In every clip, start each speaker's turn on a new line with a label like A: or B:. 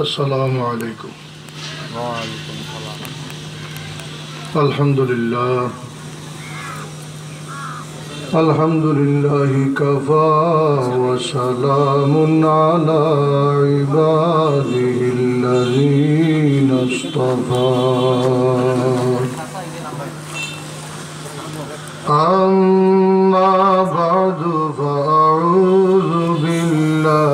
A: السلام عليكم.
B: وعليكم السلام.
A: الحمد لله. الحمد لله كفى وسلام على عباده الذين اصطفى. أما بعد فأعوذ بالله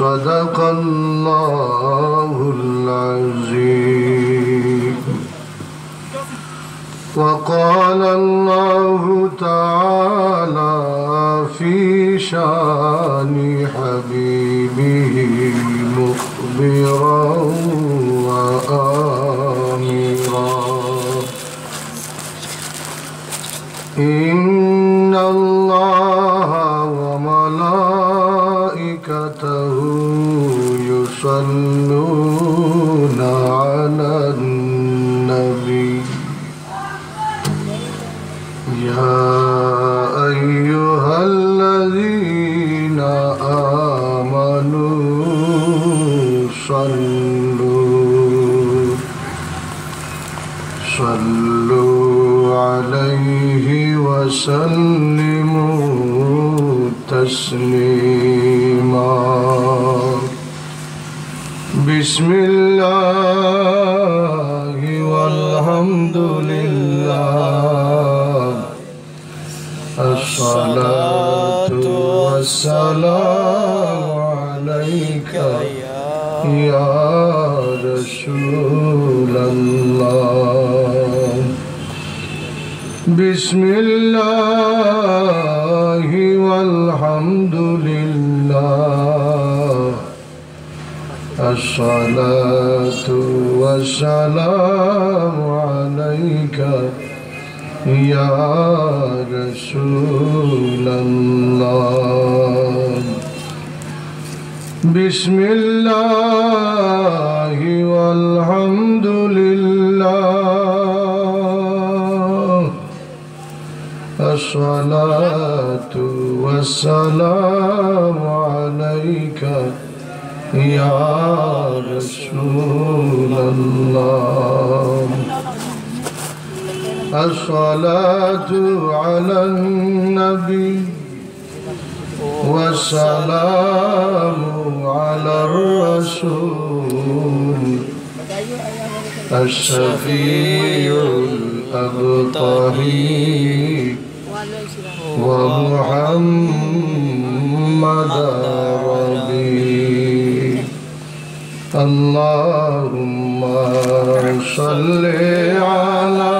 A: صدق الله العظيم. وقال الله تعالى في شأن حبيبه مخبرا وآمرا. إن وسلموا تسليما. بسم الله والحمد لله. الصلاة والسلام عليك يا رسول الله. بسم الله والحمد لله. الصلاة والسلام عليك يا رسول الله. بسم الله والحمد الصلاة والسلام عليك يا رسول الله. الصلاة على النبي والسلام على الرسول. الشفيع الأبطهي ومحمد ربي. اللهم صل على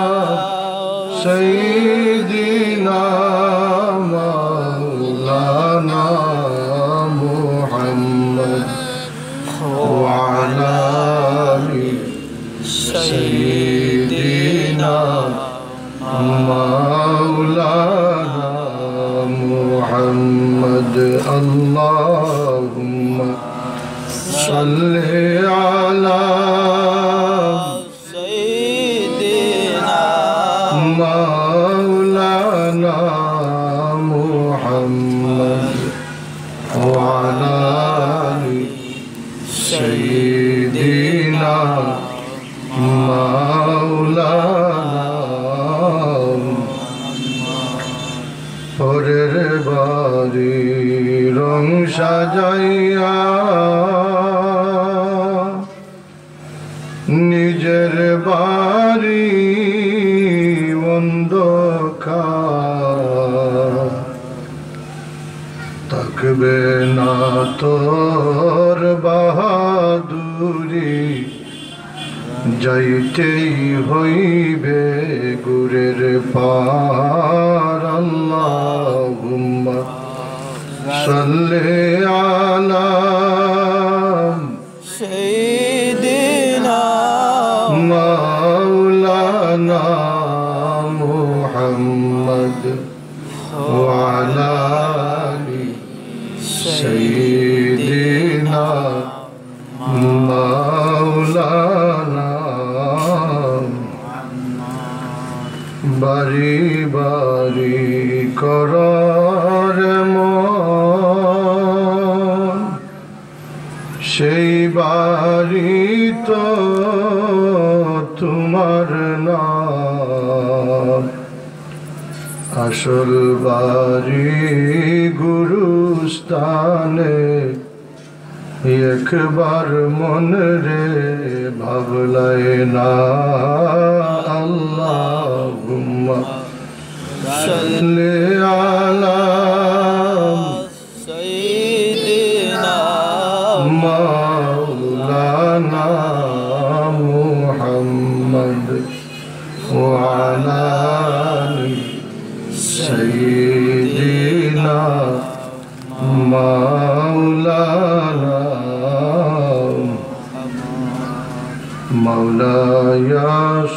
A: سيدنا مولانا محمد وعلى سيدنا مولانا Salve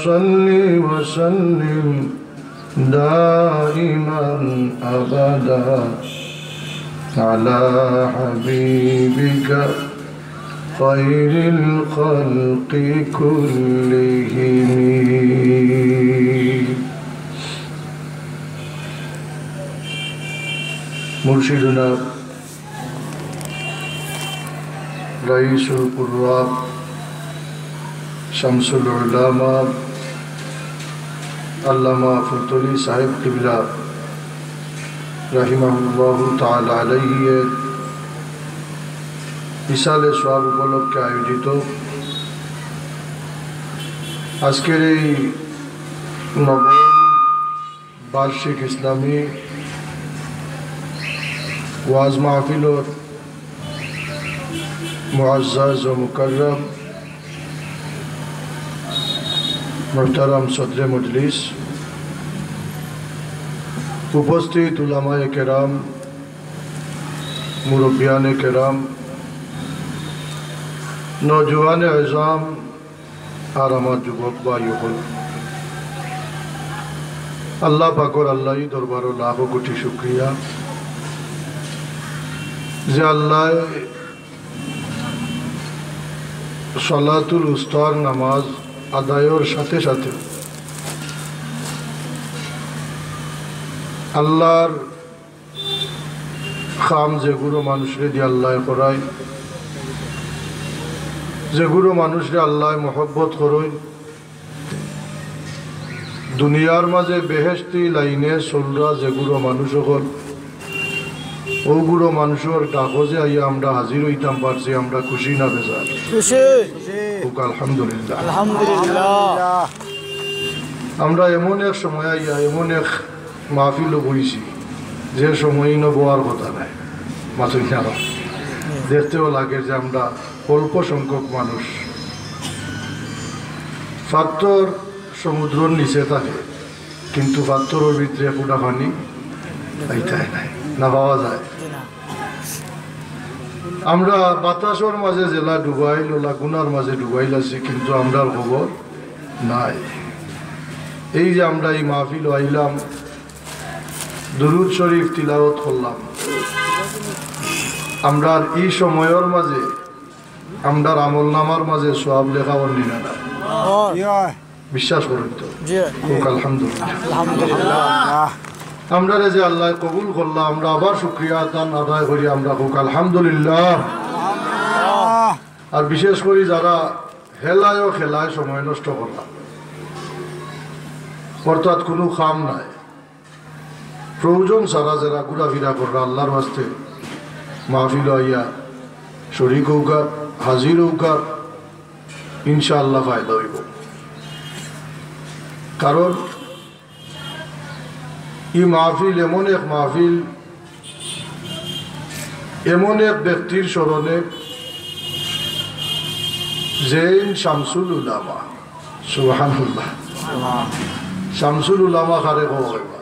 A: صل وسلم دائما أبدا على حبيبك خير الخلق كلهم. مرشدنا رئيس القراء شمس العلماء علامہ فلطلی صاحب قبلہ رحمہ اللہ تعالیٰ علیہ سوال اوپر لوگ کیا آیوجت جی ہو اس کے لیے لیے بارشک اسلامی وعظ محفل اور معزاز و مکرم মোহতারাম সদরে মজলিস উপস্থিত উলামায়ে কেরাম মুরব্বিয়ানে কেরাম নজওয়ানে আজম আর আমার যুবক ভাই হল আল্লাহ পাকর আল্লাহ দরবার লাভ কোটি শুক্রিয়া যে আল্লাহ সলাতুল উস্তার নামাজ আদায়ের সাথে সাথে। আল্লাহর খাম যেগুলো মানুষরে দিয়ে আল্লাহ করায় যেগুলো মানুষরে আল্লাহ মহব্বত করই দুনিয়ার মাঝে বেহেস্তি লাইনে চলরা যেগুলো মানুষ হল ওগুলো মানুষের কাগজে আইয়া আমরা হাজির হইতাম, পারছি আমরা খুশি না বেজার।
B: খুশি?
A: আলহামদুলিল্লাহ।
B: আলহামদুলিল্লাহ।
A: আমরা এমন এক সময় আইয়া এমন এক মাহফিলও বইছি যে সময় বোয়ার কথা নাই মাথুই না দেখতেও লাগে যে আমরা অল্প সংখ্যক মানুষ। ফাত্তর সমুদ্রর নিচে থাকে কিন্তু ফাত্তরের ভিতরে ফুটা পানি নাই না পাওয়া যায়। আমরা বাতাসর মাঝে জেলা ডুবাইল লাগুনার মাঝে ডুবাইল আছি কিন্তু আমরা খবর নাই। এই যে আমরা এই মাহফিল আইলাম দুরুদ শরীফ তিলাওয়াত করলাম। আমরা এই সময়ের মাঝে আমরার আমল নামার মাঝে সব লেখা অন্যি না। বিশ্বাস করুন তো? আলহামদুলিল্লাহ। আমরা যে আল্লাহ কবুল করলাম আমরা আবার শুক্রিয়া দান আদায় করি আমরা হোক আলহামদুলিল্লাহ। আর বিশেষ করে যারা হেলায় ও খেলায় সময় নষ্ট করলাম অর্থাৎ কোনো খাম নাই। প্রয়োজন ছাড়া যারা ঘোরাফেরা কররা আল্লাহর বাস্তে মাহফিল আইয়া শরিক হৌকা হাজির হৌকা ইনশাআল্লাহ ফায়দা হইব। কারণ ই মাহফিল এমন এক মাহফিল এমন এক ব্যক্তির স্মরণে জেন শামসুল উলামা সুবহানুল্লাহ শামসুল উলামা খারে কবা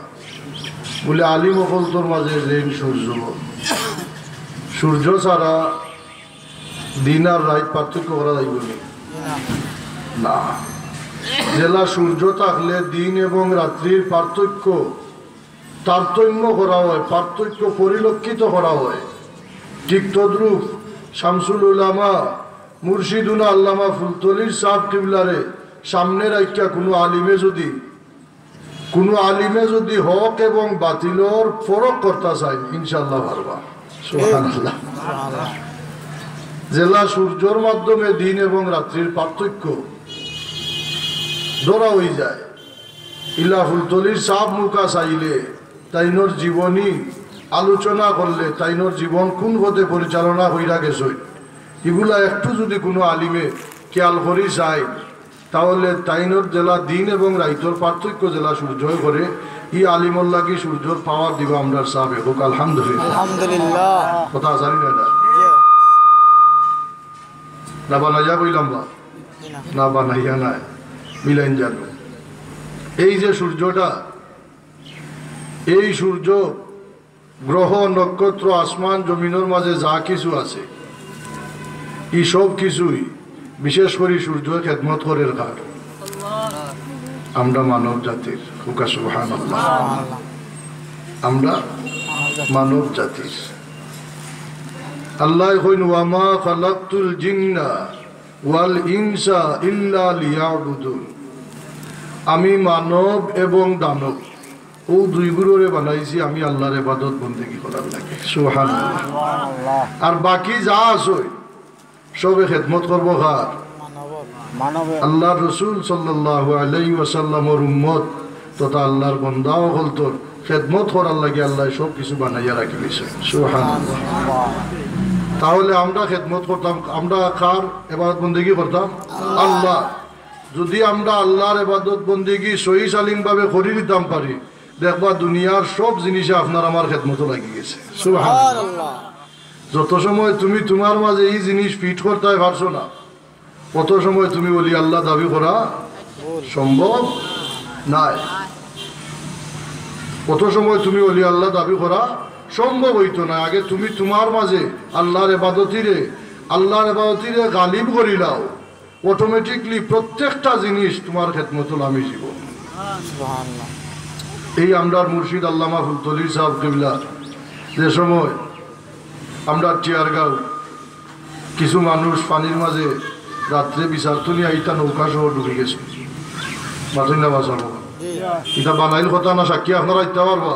A: বলে আলিম অকলতর মাঝে যে সূর্য সূর্য ছাড়া দিন আর রাত পার্থক্য করা যাইব না জেলা সূর্য থাকলে দিন এবং রাত্রির পার্থক্য তারতম্য করা হয়, পার্থক্য পরিলক্ষিত করা হয়। ঠিক তদ্রুপ শামসুল উলামা মুর্শিদুনা আল্লামা ফুলতলির সাহ টিবলারে সামনে রাখা কোনো আলিমে যদি, কোনো আলিমে যদি হক এবং বাতিলর ফরক করতে চাই ইনশাল্লাহ পারবা। জেলা সূর্যর মাধ্যমে দিন এবং রাত্রির পার্থক্য ধরা হয়ে যায়। ইলা ফুলতলির সাপ মুখা চাইলে তাইনোর জীবনী আলোচনা করলে তাইনোর জীবন কোন পথে পরিচালনা হইরা গেছে? এগুলা একটু যদি কোনো আলিমে খেয়াল করি যায় তাহলে তাইনোর জেলা দিন এবং রাইতর পার্থক্য জেলা সূর্য করে ই আলিমল্লা কি সূর্যর পাওয়ার দিব আমরা সাহেব? হোক আলহামদুলিল্লাহ। কথা জানি না না বানাইয়া কইলাম বা?
B: না।
A: না বানাইয়া নাই। মিলাইন জানো। এই যে সূর্যটা এই সূর্য, গ্রহ, নক্ষত্র, আসমান, জমিনের মাঝে যা কিছু আছে এই সব কিছুই বিশেষ করে সূর্য খেদমত করে ঘাট আমরা মানব জাতির আমরা মানব জাতির। আল্লাহ কইন ওয়ামা ইনসা ইল্লা আমি মানব এবং দানব। ও দুই গুরুরে বানাইছি আমি আল্লাহর ইবাদত বন্দেগি করার লাগে। সুবহানাল্লাহ। আর বাকি যা আছে সবে খেদমত করব কার
B: মানব।
A: আল্লাহ রসুল সাল্লাহ আলাই ওয়াসাল্লামর উম্মত তথা আল্লাহর বন্দাও হল তোর খেদমত করার লাগে আল্লাহ সব কিছু বানাইয়া রাখি দিয়েছে সুবহানাল্লাহ। তাহলে আমরা খেদমত করতাম আমরা কার এবাদত বন্দেগি করতাম? আল্লাহ। যদি আমরা আল্লাহর এবাদত বন্দেগি সহি সালিমভাবে করি দিতাম পারি দেখবা দুনিয়ার সব জিনিসে আপনার আমার খেদমতো লাগি গেছে। যত সময় তুমি তোমার মাঝে এই জিনিস ফিট করতে পারছ না কত সময় তুমি বলি আল্লাহ দাবি করা সম্ভব নাই। কত সময় তুমি বলি আল্লাহ দাবি করা সম্ভব হইতো না। আগে তুমি তোমার মাঝে আল্লাহর এবাদতিরে আল্লাহর এবাদতিরে গালিব করিলাও অটোমেটিকলি প্রত্যেকটা জিনিস তোমার খেতমতুল আমি জীবন। এই আমরার মুর্শিদ আল্লামা ফুলতলি সাহেব কিবলা। যে সময় আমরা টিয়ারগাঁও কিছু মানুষ পানির মাঝে রাত্রে বিচারতনি আইতা নৌকা সহ ঢুকে গেছে। মাথুই না এটা বানাইল কথা না, সাক্ষী আপনারা আইতে পারবা?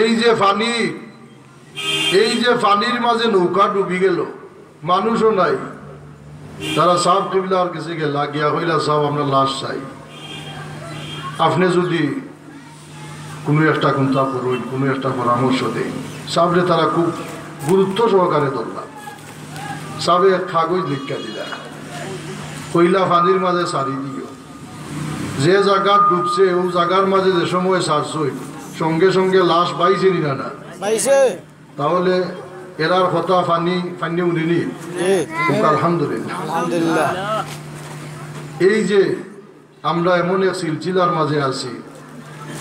A: এই যে পানি, এই যে পানির মাঝে নৌকা ডুবি গেল, মানুষও নাই। তারা সাপ কিবলার কাছে গেলা গিয়া হইলা সাপ আমরা লাশ চাই। আপনি যদি কোনো একটা কুন্তা করুন কোনো একটা পরামর্শ দেন সাবরে তারা খুব গুরুত্ব সহকারে ধরলাম সাবে কাগজ লিখা দিলা কইলা পানির মাঝে সারি দিও। যে জায়গা ডুবছে ও জায়গার মাঝে যে সময় সারছই সঙ্গে সঙ্গে লাশ পাইছে না না তাহলে এরার কথা ফানি ফানি উনিনি আলহামদুলিল্লাহ।
B: আলহামদুলিল্লাহ।
A: এই যে আমরা এমন এক সিলসিলার মাঝে আছি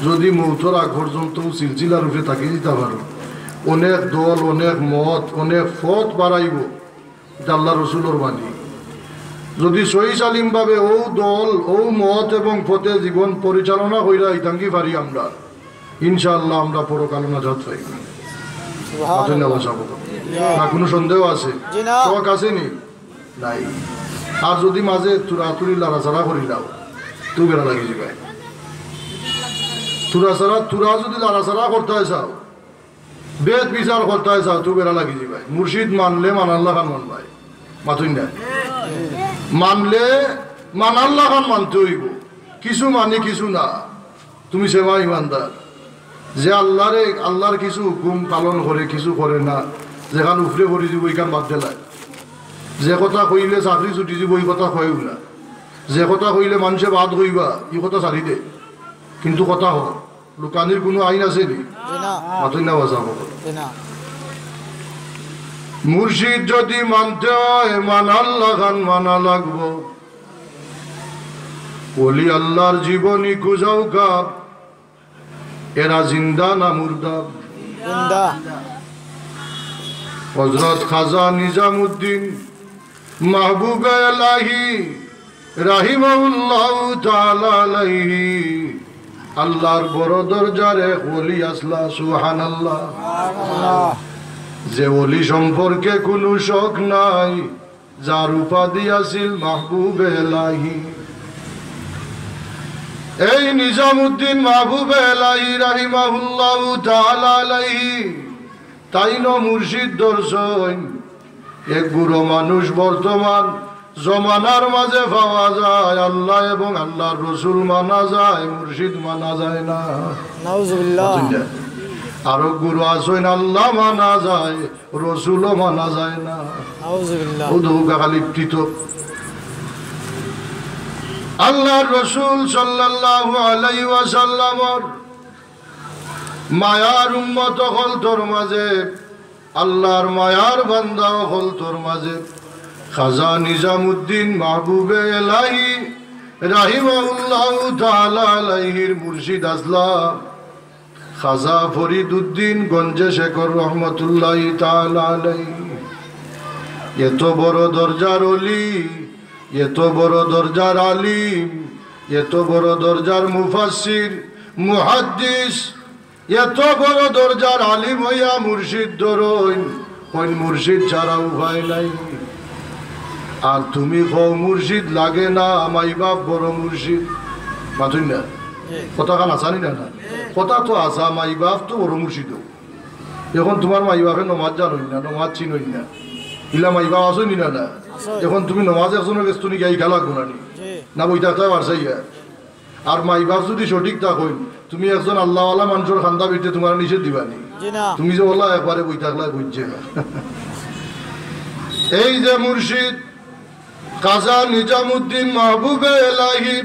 A: যদি মৌতর আগ পর্যন্ত সিলসিলার উপরে থাকি দিতে পারো অনেক দল অনেক মত অনেক ফত বাড়াইব এটা আল্লাহ রসুলোর বাণী। যদি সহি সালিমভাবে ও দল ও মত এবং ফতে জীবন পরিচালনা কইরা ইতাঙ্গি পারি আমরা। ইনশাআল্লাহ আমরা পরকালনা যাত পাইব মাথুই না কোনো সন্দেহ আছে? শখ আছে নি? নাই। আর যদি মাঝে তুরা তুরি লাড়াচাড়া করি দাও তু বেড়া লাগি যাবে তুরা ছাড়া তুরা যদি লাড়াচাড়া করতে চাও। বেদ বিচার করতে চাও তু বেড়া লাগি যাবে মুর্শিদ মানলে মানাল্লা খান মানবাই মাথুই না মানলে মানাল্লা খান মানতে হইব। কিছু মানে কিছু না। তুমি সেবা ইমানদার। যে আল্লাহরে, আল্লাহর কিছু হুকুম পালন করে, কিছু করে না যেখান উফরে করে দিব ওইখান বাদ দিলাই যে কথা কইলে চাকরি ছুটি দিব এই কথা কয়ও না। যে কথা কইলে মানুষে বাদ কইবা ই কথা চালি দে। কিন্তু কথা হোক লুকানির কোনো আইন আছে নি মুর্শিদ যদি মানতে হয় মানাল্লা খান মানা লাগবো। ওলি আল্লাহর জীবনী খুঁজাও কাপ এরা জিন্দা না মুর্দা হজরত খাজা নিজামুদ্দিন মাহবুব এলাহি রাহিমাউল্লাহ তাআলা আলাইহি। আল্লাহর বড় দরজার ওলি আসলা, সুবহানাল্লাহ।
B: আল্লাহ
A: যে ওলি সম্পর্কে কোনো শখ নাই, যার উপাধি আছিল মাহবুব এলাহি। এই নিজামুদ্দিন মাহবুব এলাহি রাহিমাহুল্লাহ তাআলা আলাইহি। তাইন মুর্শিদ দর্শন। এক বুড়ো মানুষ বর্তমান জমানার মাঝে পাওয়া যায় আল্লাহ এবং আল্লাহর রসুল মানা যায় মুর্শিদ মানা যায় না। আরও গুরু আসইন আল্লাহ মানা যায় রসুলও মানা যায় না। পৃত আল্লাহর রসুল সাল্লাল্লাহু আলাইহি ওয়াসাল্লামর মায়ার উম্মত হল তোর মাঝে আল্লাহর মায়ার বান্দা হল তোর মাঝে। খাজা নিজামুদ্দিন মাহবুবে এলাহি, রাহিমাহুল্লাহ তাআলা আলাইহির মুর্শিদ আসলাম খাজা ফরিদুদ্দিন গঞ্জে শেখর রহমতুল্লাহ আলাইহি। এত বড় দরজার অলি এত বড় দরজার আলিম এত বড় দরজার মুফাসির মুহাদ্দিস এত বড় দরজার আলিম হইয়া মুর্শিদ ধরইন ওই মুর্শিদ ছাড়া উপায় নাই। আর তুমি কও মুর্শিদ লাগে না মাই বাপ বড় মুর্শিদ। মাথুই না? কথা খান আসানি না না কথা তো আসা মাই বাপ তো বড় মুর্শিদ। এখন তোমার মাই বাপে নমাজ জানোই না নমাজ চিনই না। ইলা মাই বাপ আসোই না না এখন তুমি নমাজ একজনের কাছে তুমি গাই খেলা গুণানি না। বইটা তো পারছাইয়া আর মাই বাপ যদি সঠিক থাকই তুমি একজন আল্লাহওয়ালা মানুষের খান্দা বিটে তোমার নিষেধ দিবানি তুমি যে বললা একবারে বই থাকলা বুঝছে এই যে মুর্শিদ কাজা নিজামুদ্দিন মাহবুবে এলাহি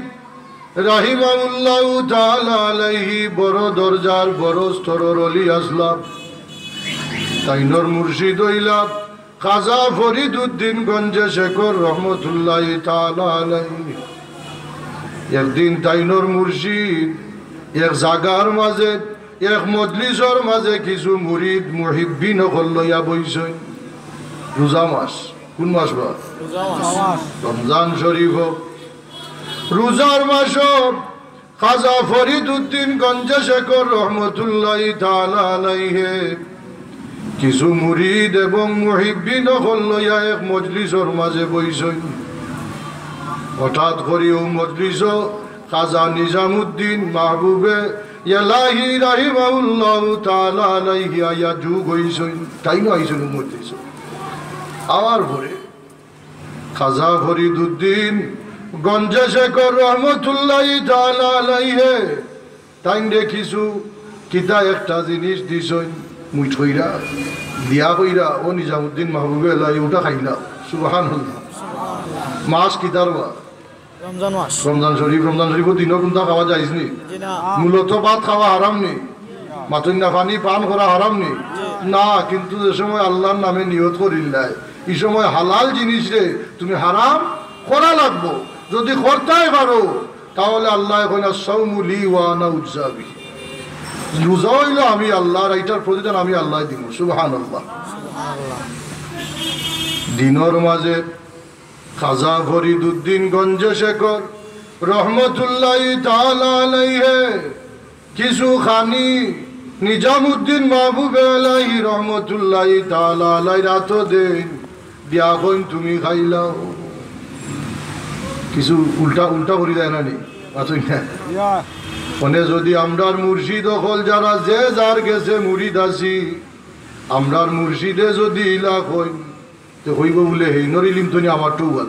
A: রাহিমাউল্লাহ আলাইহি, বড় দরজার বড় স্তরর অলি আসলাম তাইনর মুর্শিদ হইলাম কাজা ফরিদুদ্দিন গঞ্জে শেখর রহমতুল্লাহ আলাইহি। একদিন তাইনর মুর্শিদ এক জাগার মাঝে, এক মজলিসর মাঝে কিছু মুরিদ, মুহিব্বিন লইয়া বইছেন রোজা মাস। কোন মাস রমজান শরীফ রোজার মাস খাজা ফরিদ উদ্দিন গঞ্জে শেখর রহমতুল্লাহ কিছু মুরিদ এবং মুহিব্বিন হল লইয়া এক মজলিসর মাঝে বইছেন হঠাৎ করি ও মজলিস খাজা নিজামুদ্দিন মাহবুবে এলাহি রাহিমাউল্লাহ আয়া যুগ হইছেন তাই না হইছেন মজলিস? আবার পরে খাজা ফরিদুদ্দিন গঞ্জে শেখর রহমতুল্লাহ আলাইহে তাই দেখিছু কিতা একটা জিনিস দিছইন মুই থইরা দিয়া কইরা ও নিজামুদ্দিন মাহবুবে এলাহি ওটা খাইলা সুবহানাল্লাহ। মাছ কিতার বা?
B: রমজান মাস।
A: রমজান শরীফ রমজান শরীফ দিনও কোনটা খাওয়া যাইস নি? মূলত ভাত খাওয়া হারাম নি? মাতুন না পানি পান করা হারাম নি? না কিন্তু যে সময় আল্লাহর নামে নিয়ত করিল্লাই এই সময় হালাল জিনিস রে তুমি হারাম করা লাগবো। যদি করতেই পারো তাহলে আল্লাহ এখন সৌমুলি ওয়ানা উজ্জাবি রোজা হইল আমি আল্লাহর এইটার প্রতিদান আমি আল্লাহ দিব সুবহান আল্লাহ দিনর মাঝে খাজা ফরিদুদ্দিন গঞ্জে শেখর রহমতুল্লাহ তাআলা আলাইহে। কিছু খানি নিজামুদ্দিন মাহবুব আলাইহি রহমতুল্লাহ তাআলা আলাই রাত দেন। কইন তুমি খাইলাও কিছু উল্টা উল্টা করি দেয় না নি? মানে যদি আমরার মুর্শিদ হল যারা যে যার গেছে মুরিদ আমরার মুর্শিদে যদি ইলা কইন তো হইব বলে হেই নরিলিম তো আমার টু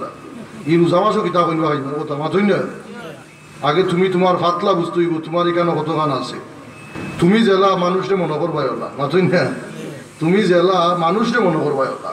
A: ই রোজা মাসও কিতা কইবা খাইব কথা মাথই না। আগে তুমি তোমার ফাতলা বুঝতে হইব তোমার এখানে কতখান আছে। তুমি জেলা মানুষরে মনে করবাই ওলা মাথই না। তুমি জেলা মানুষরে মনে করবাই ওলা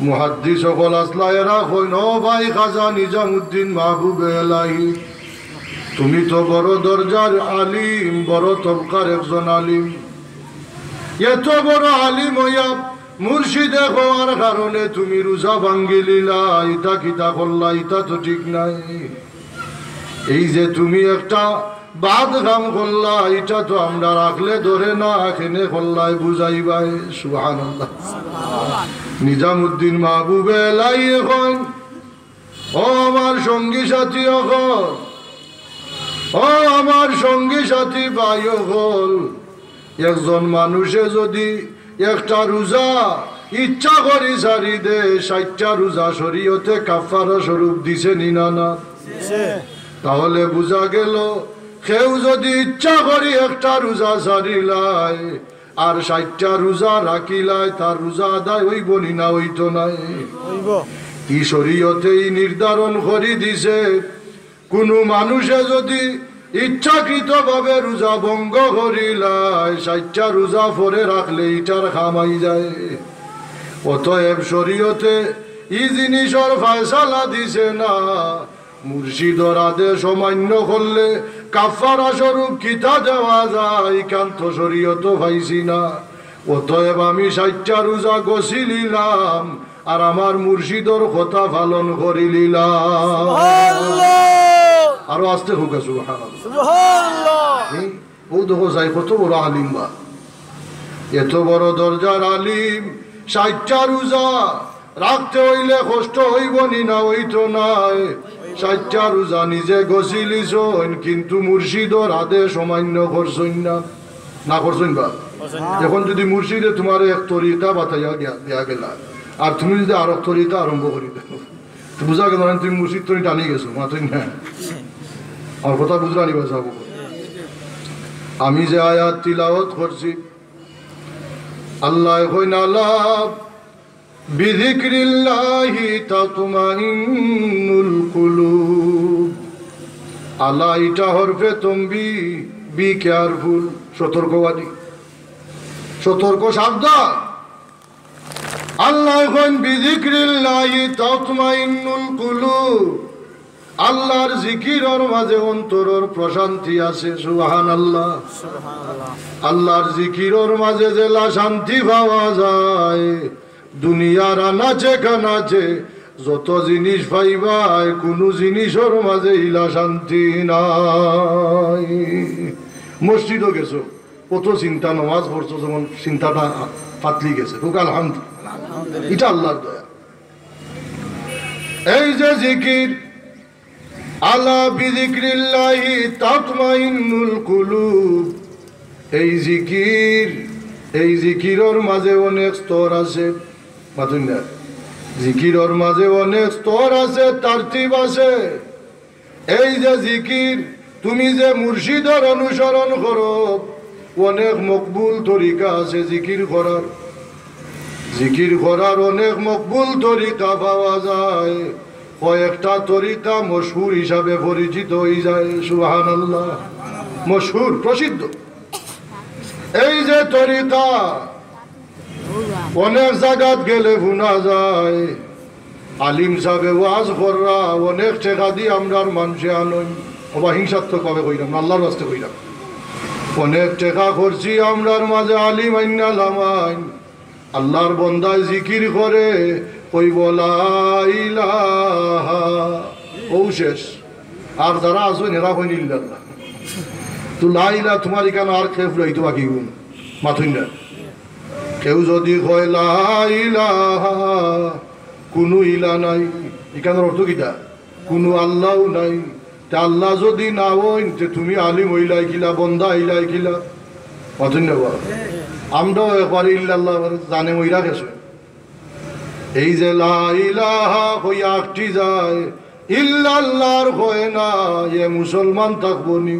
A: মুহাদ্দিস অকল আসলা এরা কইন ভাই খাজা নিজামুদ্দিন মাহবুব এলাহি। তুমি তো বড় দরজার আলিম, বড় তবকার একজন আলিম। এত বড় আলিম হইয়া মুর্শিদে হওয়ার কারণে তুমি রোজা ভাঙ্গিলিলা ইটা কিতা করলা ইটা তো ঠিক নাই। এই যে তুমি একটা বাদ কাম করলা এটা তো আমরা রাখলে ধরে না এখানে করলাই বুঝাইবাই সুহান নিজামুদ্দিন মাহবুবে এলাই এখন ও আমার সঙ্গী সাথী এখন ও আমার সঙ্গী সাথী ভাই হল একজন মানুষে যদি একটা রোজা ইচ্ছা করি সারি দে ষাটটা রোজা শরীয়তে কাফারা স্বরূপ দিছে নিনা না তাহলে বোঝা গেল কেউ যদি ইচ্ছা করি একটা রোজা সারিলাই আর ষাটটা রোজা রাখিলাই তার রোজা আদায় হইব নি না হইতো নাই?
B: হইব।
A: ই শরীয়তেই নির্ধারণ করি দিছে কোনো মানুষে যদি ইচ্ছাকৃত ভাবে রোজা ভঙ্গ করিলাই ষাটটা রোজা পরে রাখলে ইটার খামাই যায়। অতএব শরীয়তে ই জিনিসের ফয়সালা দিছে না মুর্শিদর আদেশ অমান্য করলে কাফারা স্বরূপ কিতা দেওয়া যায় কান্ত শরীয়ত পাইছি না। অতএব আমি ষাটটা রোজা গছিলিলাম আর আমার মুর্শিদর কথা পালন করিলিলাম আরও আসতে হোক ও দেখো যাই কত বড় আলিম বা। এত বড় দরজার আলিম ষাটটা রোজা রাখতে হইলে কষ্ট হইব নি না হইতো নাই। ষাটটা রোজা নিজে গছিলিস কিন্তু মুর্শিদর আদেশ অমান্য করছইন না। না করছইন বা? এখন যদি মুর্শিদে তোমার এক তরিকা বাতাইয়া দেয়া গেলা আর তুমি যদি আরও তরিকা আরম্ভ করি বুঝা গেল না তুমি মুর্শিদ তুমি টানি গেছো মাতুই না। আমার কথা বুঝলা নিবা যাব আমি যে আয়াত তিলাওয়াত করছি আল্লাহ কইন আলাপ বিধিক্রিল্লাহি তাতমাইন্নুল কুলুব। আল্লাহ ইটা হরফে তম্বি বি কেয়ারফুল সতর্কবাদী। সতর্ক সাবধান। আল্লাহ কইন বিধিক্রিল্লাহি তাতমাইন্নুল কুলুব। আল্লাহর জিকিরর মাঝে অন্তরর প্রশান্তি আছে সুবহান আল্লাহ আল্লাহর জিকিরর মাঝে জেলা শান্তি পাওয়া যায় দুনিয়ার আনাচে কানাচে যত জিনিস পাইবাই কোনো জিনিসের মাঝে ইলা শান্তি নাই। মসজিদও গেছো কত চিন্তা নমাজ পড়ছো যেমন চিন্তাটা পাতলি গেছে। হোক আলহামদুলিল্লাহ। এটা আল্লাহর দয়া। এই যে জিকির আলা বিদিক্রিল্লাহি তাতমাইন্নুল কুলুব। এই জিকির এই জিকিরর মাঝে অনেক স্তর আছে। মাতুন না জিকিরর মাঝে অনেক স্তর আছে তারতিব আছে। এই যে জিকির, তুমি যে মুর্শিদর অনুসরণ করো, অনেক মকবুল তরিকা আছে জিকির করার। জিকির করার অনেক মকবুল তরিকা পাওয়া যায়। কয়েকটা তরিকা মশহুর হিসাবে পরিচিত হয়ে যায় সুহান আল্লাহ মশহুর প্রসিদ্ধ। এই যে তরিকা অনেক জায়গাত গেলে ভুনা যায়। আলিম সাহেব ওয়াজ কররা, অনেক টেকা দিয়ে আমরার মানুষে আনই। অবা হিংসাত্মক ভাবে কইলাম আল্লাহর বাস্তে কইলাম অনেক টেকা করছি আমরার মাঝে আলিম আইনা লামাইন আল্লাহর বন্দায় জিকির করে ওই বলা ও শেষ। আর যারা আসো নেরা হইনি তো লাইলা তোমার এখানে আর খেয়ে ফুরাইতো বাকি মাথুই না। কেউ যদি কয় লাইলাহা কোনো ইলা নাই। এখানের অর্থ কিটা কোনো আল্লাহও নাই। তে আল্লাহ যদি না হইন তে তুমি আলিম হইলাই কিলা বন্ধা হইলাই কিলা। বল আমরাও একবার ইল্লাল্লাহ জানে মইরা গেছে। এই যে লা ইলাহা হইয়া আটটি যায় ইল্লাল্লাহর হয় না এ মুসলমান থাকব নি।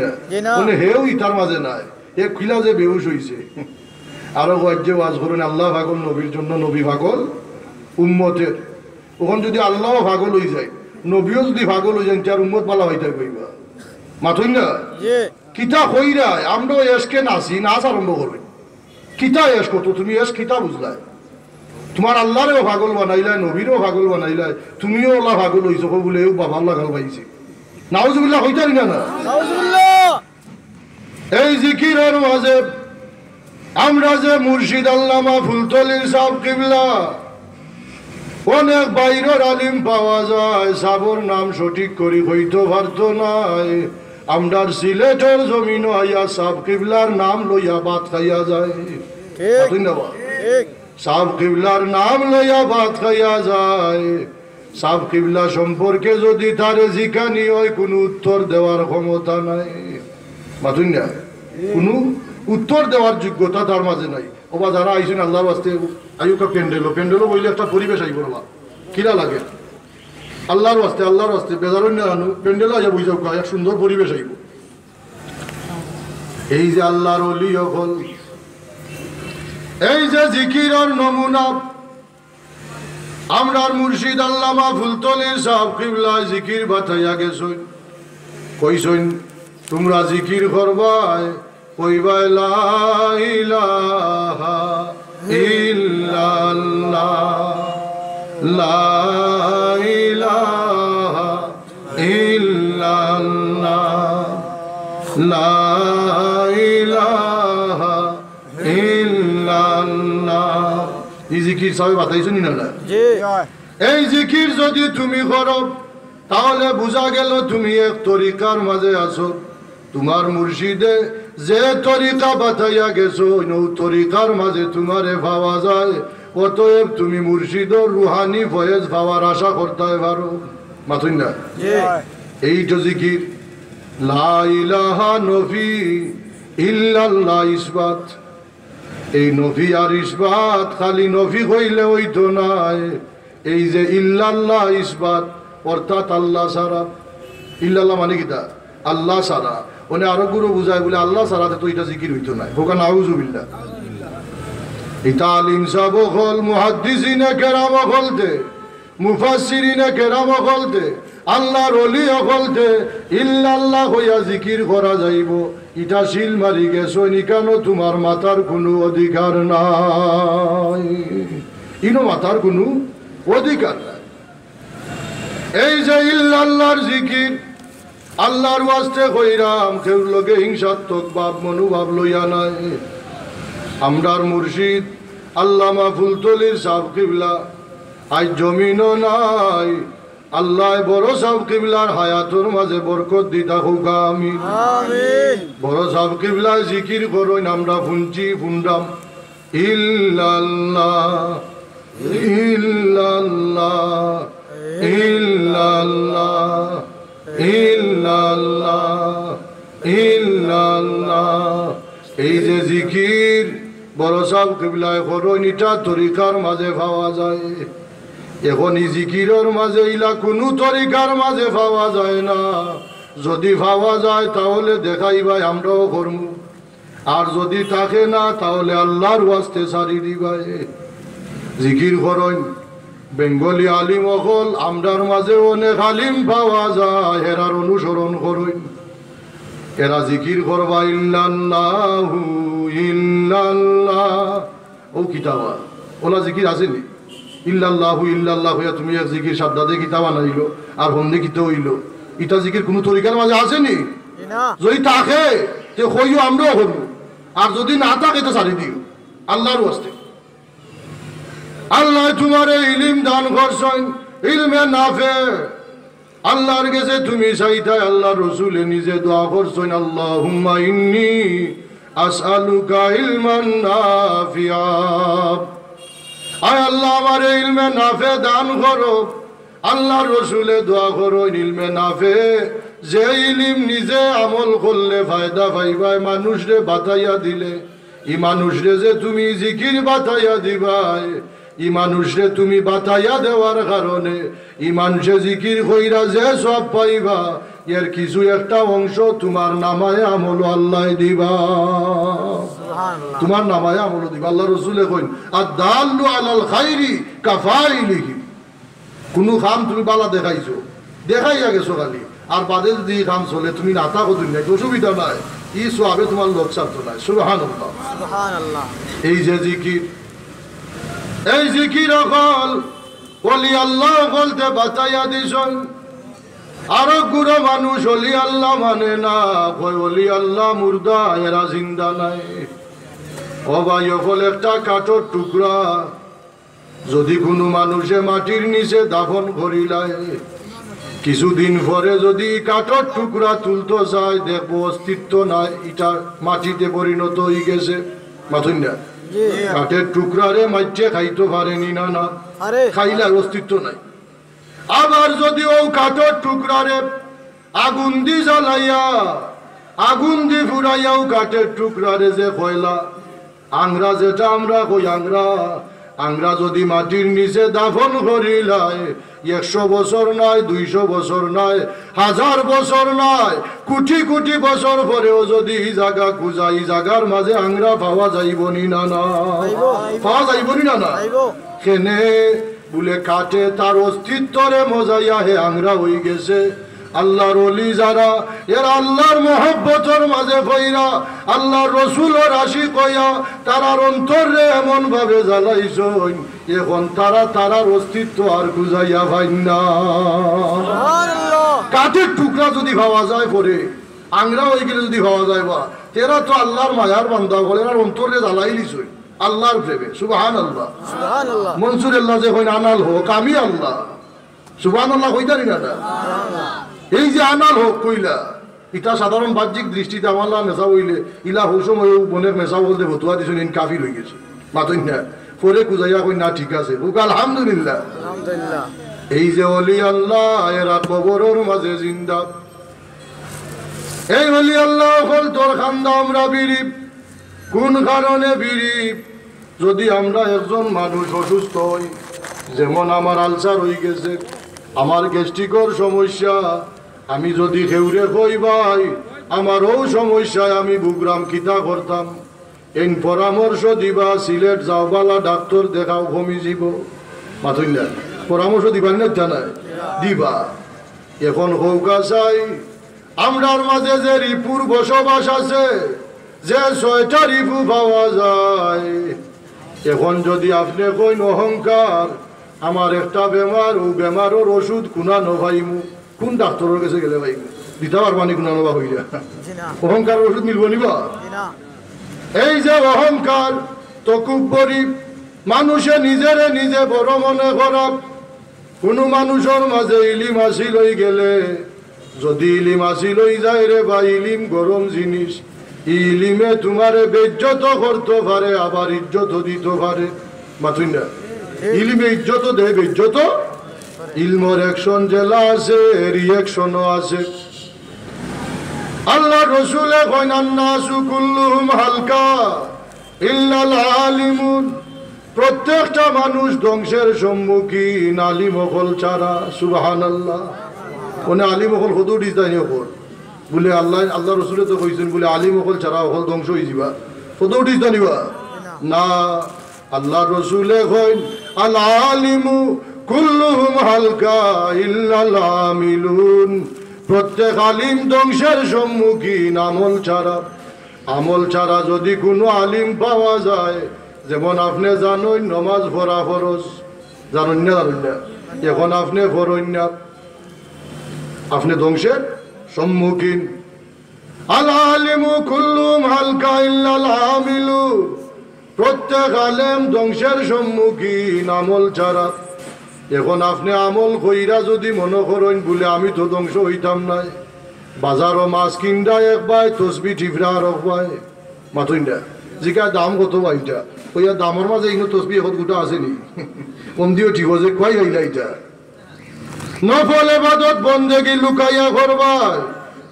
B: না।
A: মানে হেও ইতার মাঝে নাই। এ খিলা যে বেহুশ হইছে। আরও রাজ্যে ওয়াজ করেন আল্লাহ ভাগল নবীর জন্য নবী ভাগল উম্মতের। ওখান যদি আল্লাহ ভাগল হয়ে যায় নবীও যদি ভাগল হয়ে যায় তার উম্মত পালা হইতে কইবা মাথুই না? কিতা কইরা আমরা এসকে নাচি নাচ আরম্ভ করবে। কিতা এস কত? তুমি এস কিতা বুঝলাই? তোমার আল্লাহরেও ভাগল বানাইলাই নবীরও ভাগল বানাইলাই তুমিও ওলা পাগল হইছো বলে বাবার লাগাল পাইছে। নাউজুবিল্লাহ হইতারি না না? এই জিকিরের মাঝে আমরা যে মুর্শিদ আল্লামা ফুলতলির সাহ কিবলা অনেক বাইরের আলিম পাওয়া যায় সাবর নাম সঠিক করি হইতে পারত নাই। আমরার সিলেটের জমিন আইয়া সাব কিবলার নাম লইয়া বাত খাইয়া যায়। ধন্যবাদ। সাব কিবলার নাম লইয়া ভাত খাইয়া যায়। সাব কিবলা সম্পর্কে যদি তারে জিকানি হয় কোনো উত্তর দেওয়ার ক্ষমতা নাই। মাথুন না কোনো উত্তর দেওয়ার যোগ্যতা তার মাঝে নাই। ওবা যারা আইসেন আল্লাহর বাস্তে আয়ুকা প্যান্ডেলো প্যান্ডেলো বইলে একটা পরিবেশ আইব রবা কিরা লাগে? আল্লাহর বাস্তে আল্লাহর বাস্তে, বেজারণ্য আনু, প্যান্ডেলো আইয়া বুঝাও এক সুন্দর পরিবেশ আইব। এই যে আল্লাহর অলি হল এই যে জিকিরের নমুনা আমরার মুর্শিদ আল্লামা ফুলতলির সাহেব কিবলা জিকির বাতাইয়া গেছই। কইসইন তোমরা জিকির করবাই কইবাই লা ইলাহা ইল্লাল্লাহ। লা ইলাহা ইল্লাল্লাহ। লা ইলাহা ইল্লাল্লাহ। এই জিকির সবাই বাতাইছো নি না এই জিকির যদি তুমি করো তাহলে বোঝা গেল তুমি এক তরিকার মাঝে আছো। তোমার মুর্শিদে যে তরিকা বাতাইয়া গেছো অন্য তরিকার মাঝে তোমারে পাওয়া যায়, অতএব তুমি মুর্শিদর রুহানি ফয়েজ পাওয়ার আশা করতে পারো মাথুন না এই তো জিকির, লা ইলাহা নফি ইল্লাল্লাহ ইসবাত। এই নফি আর ইসবাত খালি নফি হইলে হইতো নাই। এই যে ইল্লাল্লাহ ইসবাত, অর্থাৎ আল্লাহ সারা। ইল্লাল্লাহ মানে কিতা আল্লাহ সারা। ওনে আরও গুরু বুঝায় বলে, আল্লাহ সারাতে তো এটা জিকির হইতো নাই। হোকা, নাউজুবিল্লাহ। এটা আলিম সাহেব হল মুহাদ্দিসিনে কেরাম হলতে মুফাসসিরিনে কেরাম হলতে আল্লাহর অলি হলতে ইল্লাল্লাহ হইয়া জিকির করা যাইব। ইটা শিল মারি গেছো কেন তোমার মাথার কোনো অধিকার নাই? ইনো মাথার কোনো অধিকার নাই। এই যে ইল্লাল্লাহর জিকির আল্লাহর ওয়াস্তে কইরাম কেউ লোকে হিংসাত্মক বাপ মনোভাব লইয়া নাই। আমরার মুর্শিদ আল্লামা ফুলতলির সাব কিবলা। আজ জমিনও নাই আল্লাহ বড় সাব কিবলার হায়াতর মাঝে বরকত দি থাকুক আমি বড় সাব কিবলা জিকির করইন আমরা ফুনছি ফুন্ডাম ইল্লাল্লাহ ইল্লাল্লাহ ইল্লাল্লাহ। ইল্লাল্লাহ ইল্লাল্লাহ। এই যে জিকির, বড় সাব কিবলায় করইন এটা তরিকার মাঝে পাওয়া যায়। এখন এই জিকিরের মাঝে ইলা কোনো তরিকার মাঝে পাওয়া যায় না। যদি পাওয়া যায় তাহলে দেখাই ভাই, আমরাও করব আর যদি থাকে না তাহলে আল্লাহর ওয়াস্তে সারি দিবাই। জিকির করইন। বেঙ্গলি আলিম অকল আমরার মাঝে অনেক আলিম পাওয়া যায় এরার অনুসরণ করইন এরা জিকির করবা ইল্লাল্লাহু ইল্লাল্লাহ ও কিতাবা ওলা জিকির আসেনি ইল্লাল্লাহু ইল্লাল্লাহ হইয়া তুমি এক জিকির সাদ্দাদে কিতাবা নাইলো আর হন্দে কিতে হইল। ইটা জিকির কোনো তরিকার মাঝে আসেনি যদি থাকে তে হইও আমরাও করব আর যদি না থাকে তো সারি দিও। আল্লাহর ওয়াস্তে। আল্লাহ তোমার ইলিম দান করছেন, ইলমে নাফে। আল্লাহর কাছে তুমি চাইতাই আল্লাহ রসুলে নিজে দোয়া করছেন আল্লাহ হুম্মা ইন্নি আসআলুকা ইলমান নাফিয়া। আয় আল্লাহ, আমার ইলমে নাফে দান করো। আল্লাহ রসুলে দোয়া করো, ইলমে নাফে। যে ইলিম নিজে আমল করলে ফায়দা পাইবাই মানুষরে বাতাইয়া দিলে। ই মানুষরে যে তুমি জিকির বাতাইয়া দিবাই ই মানুষরে তুমি বাতাইয়া দেওয়ার কারণে ই মানুষে জিকির কইরা যে সব পাইবা এর কিছু একটা অংশ তোমার নামায় আমল আল্লাহ দিবা। তোমার নামায় আমল দিবা আল্লাহ রসুলে কইন আর দাল্লু আলাল খাইরি কাফাইলিহি। কোনো খাম তুমি বালা দেখাইছো দেখাইয়া গেছো খালি। আর বাদে যদি কাম চলে তুমি না থাকো দুনিয়ায় অসুবিধা নাই। ই সোয়াবে তোমার লোকসান তো নাই
B: সুবহানাল্লাহ।
A: এই যে জিকির এই জিকির অকল অলি আল্লাহ বলতে বাঁচাইয়া দিছন আরও গুড়ো মানুষ অলি আল্লাহ মানে না কই অলি আল্লাহ মুর্দা, এরা জিন্দা নাই। ভাই, অকল একটা কাঠর টুকরা। যদি কোনো মানুষে মাটির নিচে দাফন করিলায় কিছুদিন পরে যদি কাঠর টুকরা তুলতে চায়, দেখব অস্তিত্ব নাই এটা মাটিতে পরিণত হয়ে গেছে। মাথুন কাঠের টুকরারে মাইটে খাইতে পারেনি না না
B: আরে।
A: খাইলে অস্তিত্ব নাই। আবার যদি ও কাঠের টুকরারে আগুন দি জ্বালাইয়া আগুন দি ফুরাইয়াও কাঠের টুকরারে যে কয়লা। আংরা যেটা আমরা কই আংরা। আংরা যদি মাটির নিচে দাফন করিলাই একশো বছর নয় দুইশো বছর নয় হাজার বছর নয় কোটি কোটি বছর পরেও যদি ই জায়গা খুঁজাই জায়গার মাঝে আংরা পাওয়া যাইবনি না না। পাওয়া যাইবনি না না। কেনে বলে কাটে তার অস্তিত্বরে মজাইয়া হে আংরা হয়ে গেছে। আল্লাহর অলি যারা এর আল্লাহর মহব্বতর মাঝে কইরা আল্লাহর রসুলর আশি কইয়া তারার অন্তরে এমন ভাবে জ্বালাইছ এখন তারা তারার অস্তিত্ব আর বুঝাইয়া ভাই না। কাঠের টুকরা যদি ভাবা যায় পরে আংরা হয়ে গেলে যদি ভাবা যায় বা তেরা তো আল্লাহর মায়ার বান্ধা বলে আর অন্তরে জ্বালাই লিছই আল্লাহর প্রেমে সুবাহান আল্লাহ মনসুর আল্লাহ যে কইন আনাল হোক আমি আল্লাহ। সুবান আল্লাহ কইতারি না না এই যে আনাল হোক কইলা এটা সাধারণ বাহ্যিক দৃষ্টিতে আমার লা মেসা হইলে ইলা হৌসম বনের মেসা বলতে ভতুয়া দিছেন ইন কাফির হয়ে গেছে। মাতই না পরে কুজাইয়া কই না ঠিক আছে। বুক আলহামদুলিল্লাহ।
B: আলহামদুলিল্লাহ।
A: এই যে অলি আল্লাহ এরা কবরের মাঝে জিন্দা। এই অলি আল্লাহ হল তোর খান্দা আমরা বিরিপ কোন কারণে বিরিপ যদি আমরা একজন মানুষ অসুস্থ হই যেমন আমার আলসার হয়ে গেছে আমার গ্যাস্ট্রিকর সমস্যা আমি যদি খেউরে কই ভাই আমারও সমস্যায় আমি বুগরাম কিতা করতাম। এই পরামর্শ দিবা, সিলেট যাওবালা ডাক্তার দেখাও কমি যাব মাথুই না পরামর্শ দিবার না জানায় দিবা। এখন হৌকা চাই, আমরার মাঝে যে রিপুর বসবাস আছে, যে ছয়টা রিপু পাওয়া যায়। এখন যদি আপনি কইন অহংকার, আমার একটা বেমার, ও বেমারের ওষুধ কুনা নভাইমু কোন ডাক্তারের কাছে গেলে ভাইমু দিতে পারবানি কুনা হইয়া
B: জি না।
A: অহংকার ওষুধ মিলব নিবা এই যে অহংকার তো খুব গরিব মানুষে নিজেরে নিজে বড় মনে করা কোনো মানুষের মাঝে ইলিম আসি লই গেলে। যদি ইলিম আসি লই যায় রে বা ইলিম গরম জিনিস ইলিমে তোমারে বেজ্জত করতে পারে আবার ইজ্জত দিতে পারে মাথুই না ইলিমে ইজ্জত দেয় বেজ্জত ইলমর অ্যাকশন জেলা আছে রিয়াকশনও আছে। আল্লাহ রসুলে হালকা, ইল্লাল আলিমুন। প্রত্যেকটা মানুষ ধ্বংসের সম্মুখীন আলিম হল ছাড়া সুবাহান আল্লাহ কোনে আলিম হল হদু ডিজাইন হল বলে, আল্লাহ আল্লাহ রসুলে তো কইছেন, বলে আলিম হল ছাড়া হল ধ্বংস হয়ে যাবা হদু ডিজাইনিবা না আল্লাহ রসুলে কইন আল আলিমু কুল্লুহুম হালকা ইল্লাল আমিলুন প্রত্যেক আলিম ধ্বংসের সম্মুখীন আমল ছাড়া। আমল ছাড়া যদি কোনো আলিম পাওয়া যায়, যেমন আপনি জানুন নমাজ ভরা ফরজ। জানুন না জানুন না। এখন আপনি ফরইন না। আপনি ধ্বংসের সম্মুখীন। আল আলিমু কুল্লুম হালকা আমিলু প্রত্যেক আলেম ধ্বংসের সম্মুখীন আমল ছাড়া। এখন আপনি আমল কইরা যদি মনে করেন বলে আমি তো ধ্বংস হইতাম নাই। বাজারও মাছ কিনডা এক বাই তসবি টিফরা আর এক বাই মাথুই জিকা দাম কত বাইটা ওইয়া দামের মাঝে ইনো তসবি এখন গোটা আসেনি কম দিও ঠিক আছে কয় হইলা এটা। নফল এবাদত বন্দেগি লুকাইয়া করবাই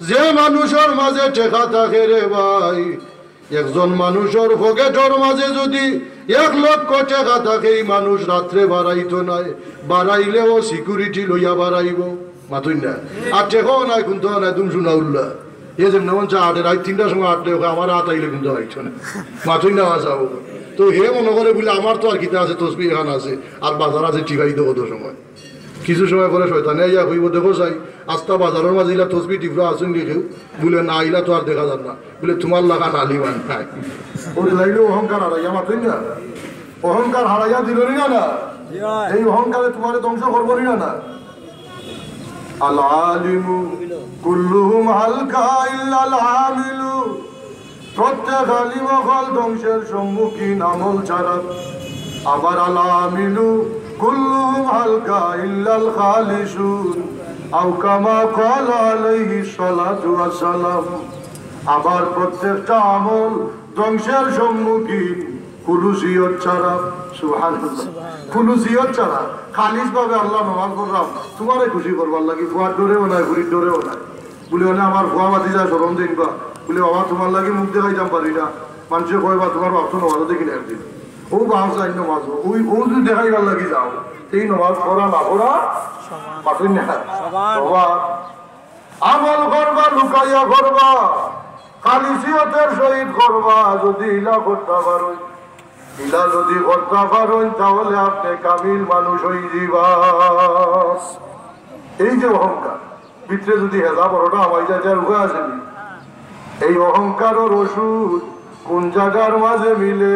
A: যে মানুষের মাঝে ঠেকা থাকে রে ভাই, একজন মানুষের পকেটর মাঝে যদি এক লক্ষ টাকা থাকে মানুষ রাত্রে বাড়াইতো নাই। বাড়াইলেও সিকিউরিটি লইয়া বাড়াইব। মাতুই না। আর টেকাও নাই কিন্তু নাই তুমি শুনা উল্লা। এ যে নেমন চা আটে, রাত তিনটার সময় আটলে আমার হাত আইলে কিন্তু হইতো না। মাতুই না আসা তো হে মনে করে বলে, আমার তো আর কিতা আছে, তসবি এখান আছে। আর বাজার আছে ঠিকাই দেবো তো সময়। কিছু সময় পরে শয়তানে ইয়া কইব দেখো চাই আস্তা বাজারের মাঝে ইলা তসবি টিপরা আসুন লিখেও। বলে না আইলা তো আর দেখা যান না। বলে তোমার লাগা নালি মান নাই ওরে লাইলে অহংকার হারাইয়া মাতুই না। অহংকার হারাইয়া দিল না না। এই অহংকারে তোমার ধ্বংস করব না না। আল আলিমু কুল্লুহুম হালকা ইল্লাল আমিলু। প্রত্যেক আলিম ধ্বংসের সম্মুখীন আমল ছাড়া। আবার আল আমিলু ইল্লাল খালিসুন, আও কামা ক্বালা আলাইহিস সালাতু ওয়াস সালাম আবার প্রত্যেকটা আমল ধ্বংসের সম্মুখীন কুলুসিয়ত ছাড়া সুবহানাল্লাহ। কুলুসিয়ত ছাড়া খালিস ভাবে আল্লাহ নমাজ করলাম তোমারে খুশি করবার লাগি ফুয়ার ডরেও নাই ঘুরির ডরেও নাই। বলে মানে আমার ফুয়া যায় সরম দিনবা বলে, বাবা, তোমার লাগে মুখ দেখাই যাম পারি না। মানুষে কয় বা তোমার বাপ তো দেখি না একদিন। ও বাপ চাই নমাজ ওই ও যদি দেখাইবার লাগি যাও। এই নমাজ পড়া না পড়া পাতুই না আমল করবা লুকাইয়া করবা। খালিসিয়তের সহিত করবা যদি ইলা করতে পারো ইলা যদি করতে পারো তাহলে আপনি কামিল মানুষ হই দিবা এই যে অহংকার ভিতরে যদি হেজা বড়টা আমায় যায় যার উভয় আসেনি এই অহংকারের ওষুধ কোন জায়গার মাঝে মিলে?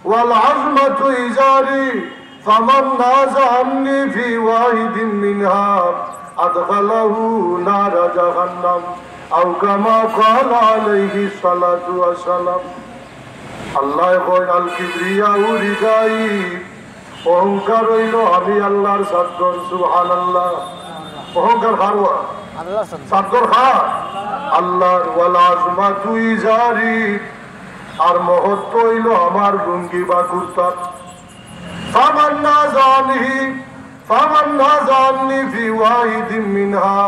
A: আজমাতু ইজারি ফামান নাযানি ফি ওয়াহিদিন মিনহা আদখালাহু নারা জাহান্নাম আও কামা ক্বালা আলাইহি সালাতু ওয়াস সালাম। আল্লাহ কয় আল কিবরিয়াউ রিদাই অহংকার হইল আমি আল্লাহর সাদর সুবহানাল্লাহ। অহংকার হারওয়া
B: আল্লাহ
A: সাদর খা আল্লাহর। ওয়াল আজমাতু ইজারি আর মহত্ব হইল আমার লুঙ্গি বা কুর্তা। ফামান না জানিহি ফামান না জাননি ফি মিনহা।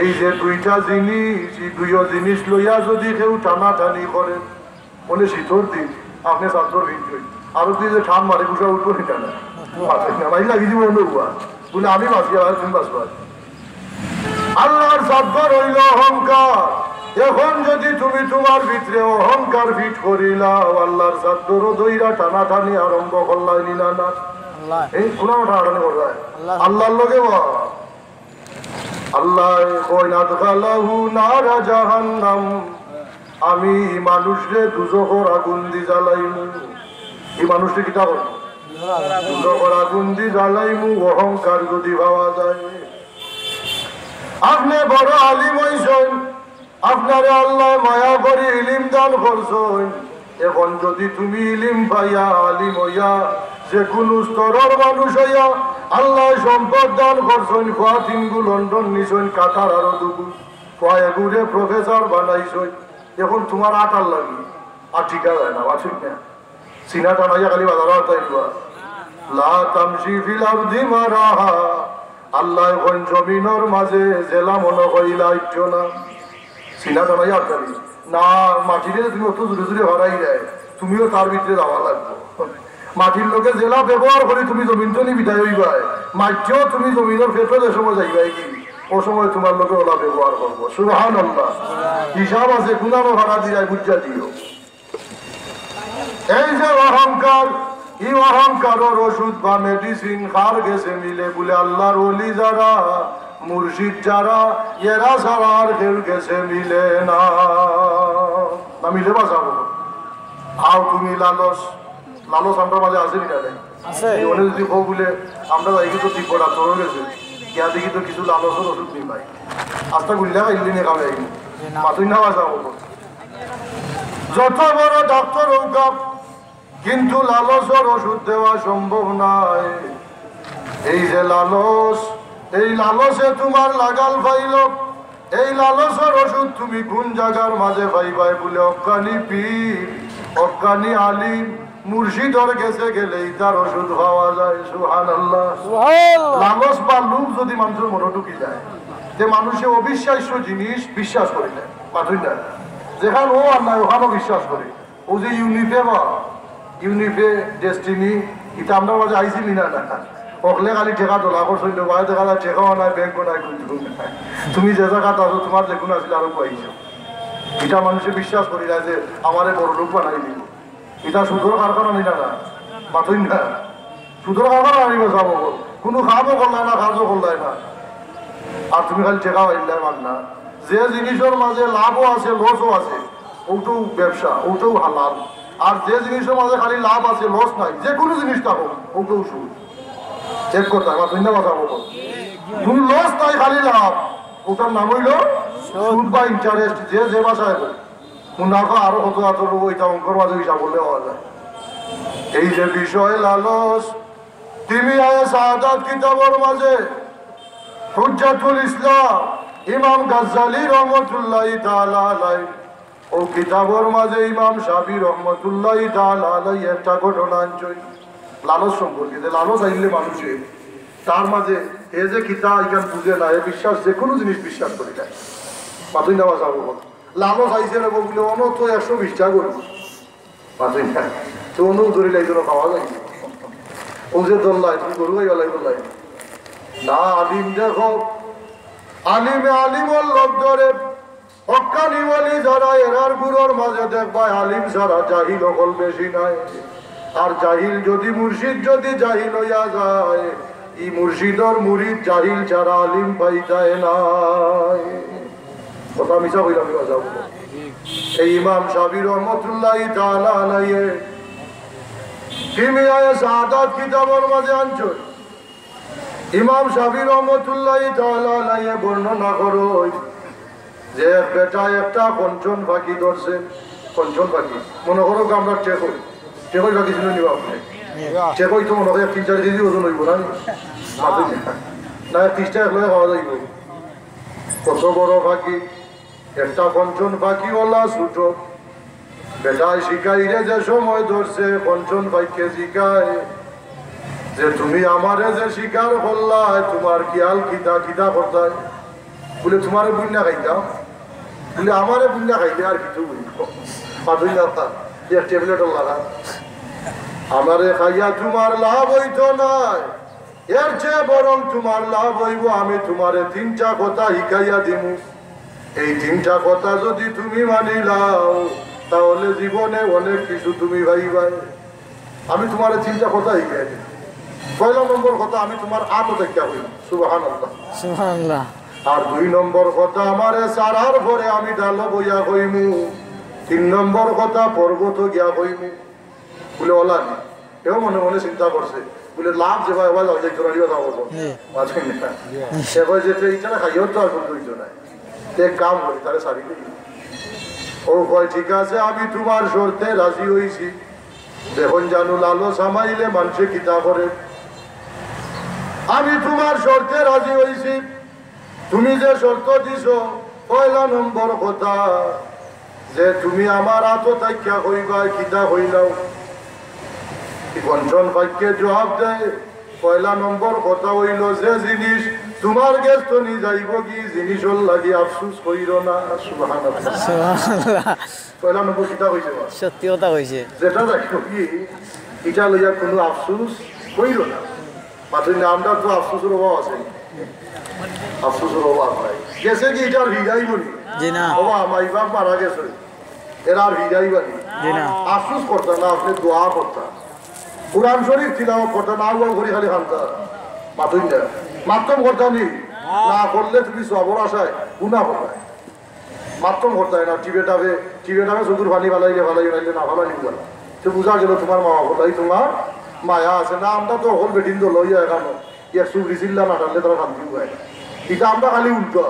A: এই যে দুইটা জিনিস, এই দুইও জিনিস লইয়া যদি কেউ টানাটানি করে, মনে শীতর দিন, আপনি ছাত্র আরও তুই যে ঠান মারে কুসা উঠবো সেটা না। লাগি দিব বলে আমি বাঁচিয়া তুমি আল্লাহর শব্দ রইল অহংকার। এখন যদি তুমি তোমার ভিতরে অহংকার ফিট করিলাও আল্লাহর শব্দরও দইরা টানাটানি আরম্ভ করলাই নিলা না এই কোনো টানাটানি
B: আল্লাহ।
A: আল্লাহর লোকে বল। আল্লাহ কই না দখালাহু নারা জাহান্নাম। আমি মানুষরে দুজখর আগুন দি জ্বালাইমু। এই মানুষটি কিতা করব দুজখর আগুন দি জ্বালাইমু অহংকার যদি ভাবা যায়। আপনি বড় আলিম হইছেন। আপনারে আল্লাহ মায়া করে ইলিম দান করছেন এখন যদি তুমি ইলিম পাইয়া, আলিম হইয়া যে কোন স্তরের মানুষ হইয়া আল্লাহ সম্পদ দান করছেন খোয়া তিনগু লন্ডন নিছেন কাতার আরও দুগু। খোয়া এগুরে প্রফেসর বানাইছেন এখন তোমার আটার লাগি। আর ঠিকা যায় না বা ঠিক না। সিনাটা নাইয়া খালি বাজার তাইবা লা তামশি ফিল আরদি মারাহা। আল্লাহ এখন জমিনের মাঝে জেলা মনে কইলা ইচ্ছ না না তুমি অত হরাই তুমিও তার ভিতরে যাওয়া লাগবে। মাটির লোকে জেলা ব্যবহার করে তুমি হইবাই। তুমি জমিনের যে সময় যাইবাই কি? ও সময় তোমার লোকে ওলা ব্যবহার করব। আল্লাহ হিসাব আছে ভাড়া দিয়ে বুঝা দিও। এই যে অহংকার, এই অহংকারের ওষুধ বা মেডিসিন খার গেছে মিলে বলে আল্লাহর ওলি যারা? মুর্শিদ যারা এরা ছাড়া আর কেউ গেছে মিলে না। না মিলে বাঁচাবো আও তুমি লালস লালস আমরা মাঝে আছে কিনা নাই?
B: আছে।
A: যদি হোক বলে আমরা যাই কিন্তু তীব্র ডাক্তার হয়ে গেছে দেখি তো কিছু লালসের ওষুধ নিই ভাই। আস্তা গুলিয়া খাইলি নিয়ে খাবে মাতুই না। বাঁচাবো যত বড় ডাক্তার হোক কিন্তু লালসের ওষুধ দেওয়া সম্ভব নয় এই যে লালস এই লালসে তোমার লাগাল পাইল। এই লালসের ওষুধ তুমি কোন জায়গার মাঝে পাইবাই বলে অজ্ঞানী পীর অজ্ঞানী আলিম মুর্শিদর গেছে গেলেই তার ওষুধ পাওয়া যায় সুহান আল্লাহ লালস বা যদি মানুষের মনে ঢুকি যায় যে মানুষে অবিশ্বাস্য জিনিস বিশ্বাস করে নেয় পাঠই না। যেখানে ও আর নাই ওখানেও বিশ্বাস করে। ও যে ইউনিফে বা ইউনিফে ডেস্টিনি এটা আমরা মাঝে আইসি মিনা না। অকলে খালি ঠেকা তোলা করছ বাইরে দেখা ঠেকাও নাই ব্যাংকও নাই নাই। তুমি যে জায়গাতে আছো তোমার কোনো আসলে আরও পাইছো এটা মানুষে বিশ্বাস করি না যে আমারে বড় লোক বানাই দিব। এটা সুদর কারখানা নিনা? না পাঠই না। সুদর কারখানা আনিব যাব কোনো কামও করলাই না কাজও করলাই না। আর তুমি খালি টেকা পাইলে মান না। যে জিনিসের মাঝে লাভও আছে লসও আছে ওটাও ব্যবসা ওটাও হালাল। আর যে জিনিসের মাঝে খালি লাভ আছে লস নাই, যে কোনো জিনিস থাকুক ওটাও সুদ চেক করতে আমার ধন্য কথা বলব কোন লস, তাই খালি লাভ। ওটার নাম হইল সুদ বা ইন্টারেস্ট যে যে ভাষায় মুনাফা আরও কত আতর ওইটা অঙ্কর মাঝে হিসাব করলে হওয়া যায়। এই যে বিষয় লালস তুমি আয় সাদাত কিতাবর মাঝে, হুজ্জাতুল ইসলাম, ইমাম গাজ্জালি রহমতুল্লাহ আলাইহি। ও কিতাবর মাঝে ইমাম শাফি রহমতুল্লাহ আলাইহি, একটা ঘটনা আনছই লালস সম্পর্কে, যে লালস আইলে মানুষে, তার মাঝে এ যে কিতা এখান বুঝে না, এ বিশ্বাস, যে কোনো জিনিস বিশ্বাস করি না। পাতুই নেওয়া যাব লালস আইসে না বলে অন তো একশো বিশটা করব পাতুই না তো অনু ধরিলে এই জন্য খাওয়া যায়। ও যে দোল্লাই তুমি গরু গাই বেলাই দোল্লাই না, আলিম দেখো। আলিমে আলিমর লোক ধরে। হকানি বলি যারা, এরার গুরোর মাঝে দেখবাই আলিম ছাড়া অকল বেশি নাই। আর জাহিল যদি মুর্শিদ, যদি জাহিল হইয়া যায়, ই মুর্শিদর মুরিদ জাহিল ছাড়া আলিম পাই যায় নাই। কথা মিশা হইলাম যাব এই ইমাম সাবি রহমতুল্লাহ মাঝে আনছই ইমাম করো। যে বেটা একটা কঞ্চন পাখি ধরছে। কঞ্চন পাখি মনে করো আমরা টেকই টেকই পাখি ছিল নিবা আপনি টেকই তো মনে হয় তিন চার কেজি ওজন হইব না না। তিরিশটা একলে খাওয়া যাইব কত বড় পাখি একটা কঞ্চন পাখি ওলা ছোট বেটায় শিখাইরে যে সময় ধরছে কঞ্চন পাখিকে শিখায় যে তুমি আমারে যে স্বীকার করলা তোমার কিয়াল কিতা কিতা করতাই বলে তোমারে বুন্যা খাইতাম বলে আমারে বুন্যা খাইতে আর কিছু পাতুই না তা এক ট্যাবলেটও লাগা আমারে খাইয়া তোমার লাভ হইতো নাই। এর চেয়ে বরং তোমার লাভ হইব আমি তোমারে তিনটা কথা শিখাইয়া দিমু। এই তিনটা কথা যদি তুমি মানিলাও তাহলে জীবনে অনেক কিছু তুমি ভাইবাই আমি তোমারে তিনটা কথা শিখাই দিই পয়লা নম্বর কথা আমি তোমার আত দেখা হই সুবাহান আর দুই নম্বর কথা আমারে সারার পরে আমি ডাল বইয়া হইমু তিন নম্বর কথা পর্বত গিয়া হইমু বলে ওলা নি। এও মনে মনে চিন্তা করছে। বলে লাভ যে ভাই যাই তোরা যাব মাঝে না। ইচ্ছা খাইও তো আর কোনো হইতো না তে কাম করি তারে সারি দিই ও কয় ঠিক আছে আমি তোমার শর্তে রাজি হইছি। দেখুন জানু লালো সামাইলে মানুষে কিতা করে। আমি তোমার শর্তে রাজি হইছি। তুমি যে শর্ত দিছ পয়লা নম্বর কথা। যে তুমি আমার আত তাইকা হইবা কিতা হইলাও। কঞ্চন বাক্যে জবাব দেয় পয়লা নম্বর কথা হইল যে জিনিস তোমার গেছ তো নি যাইব কি? জিনিসর লাগি আফসুস কইর না সুবহানাল্লাহ। পয়লা নম্বর কিতা হইছে?
B: সত্যি কথা কইছে।
A: যেটা দেখো কি এটা লইয়া কোনো আফসুস কইল না। মাত্র আমরা তো আফসুসের অভাব আছে। আফসুসের অভাব নাই। গেছে কি এটার হিগাইব নি
B: জি না।
A: বাবা মাই বাপ মারা গেছে। এরা আর হিগাইবা নি
B: জি না।
A: আফসুস করতে না আপনি দোয়া করতাম। কোরআন শরীফ ছিলাম করতে না ঘুরি খালি খান্তা মাতুই না। মাত্তম করতাম নি করলে তুমি সবর আশায়। গুণা করবে মাত্তম করতে হয় না। টিবে টাবে টিবে টাবে চকুর পানি ফালাইলে ফালাই নাইলে না নিব না। তো বুঝা গেল তোমার মা বাবাই তোমার মায়া আছে না, আমরা তো হল বেটিন তো লইয়া এখানো। ইয়ার সুগরি চিল্লা না টানলে তারা শান্তি পায় এটা আমরা খালি উল্টো।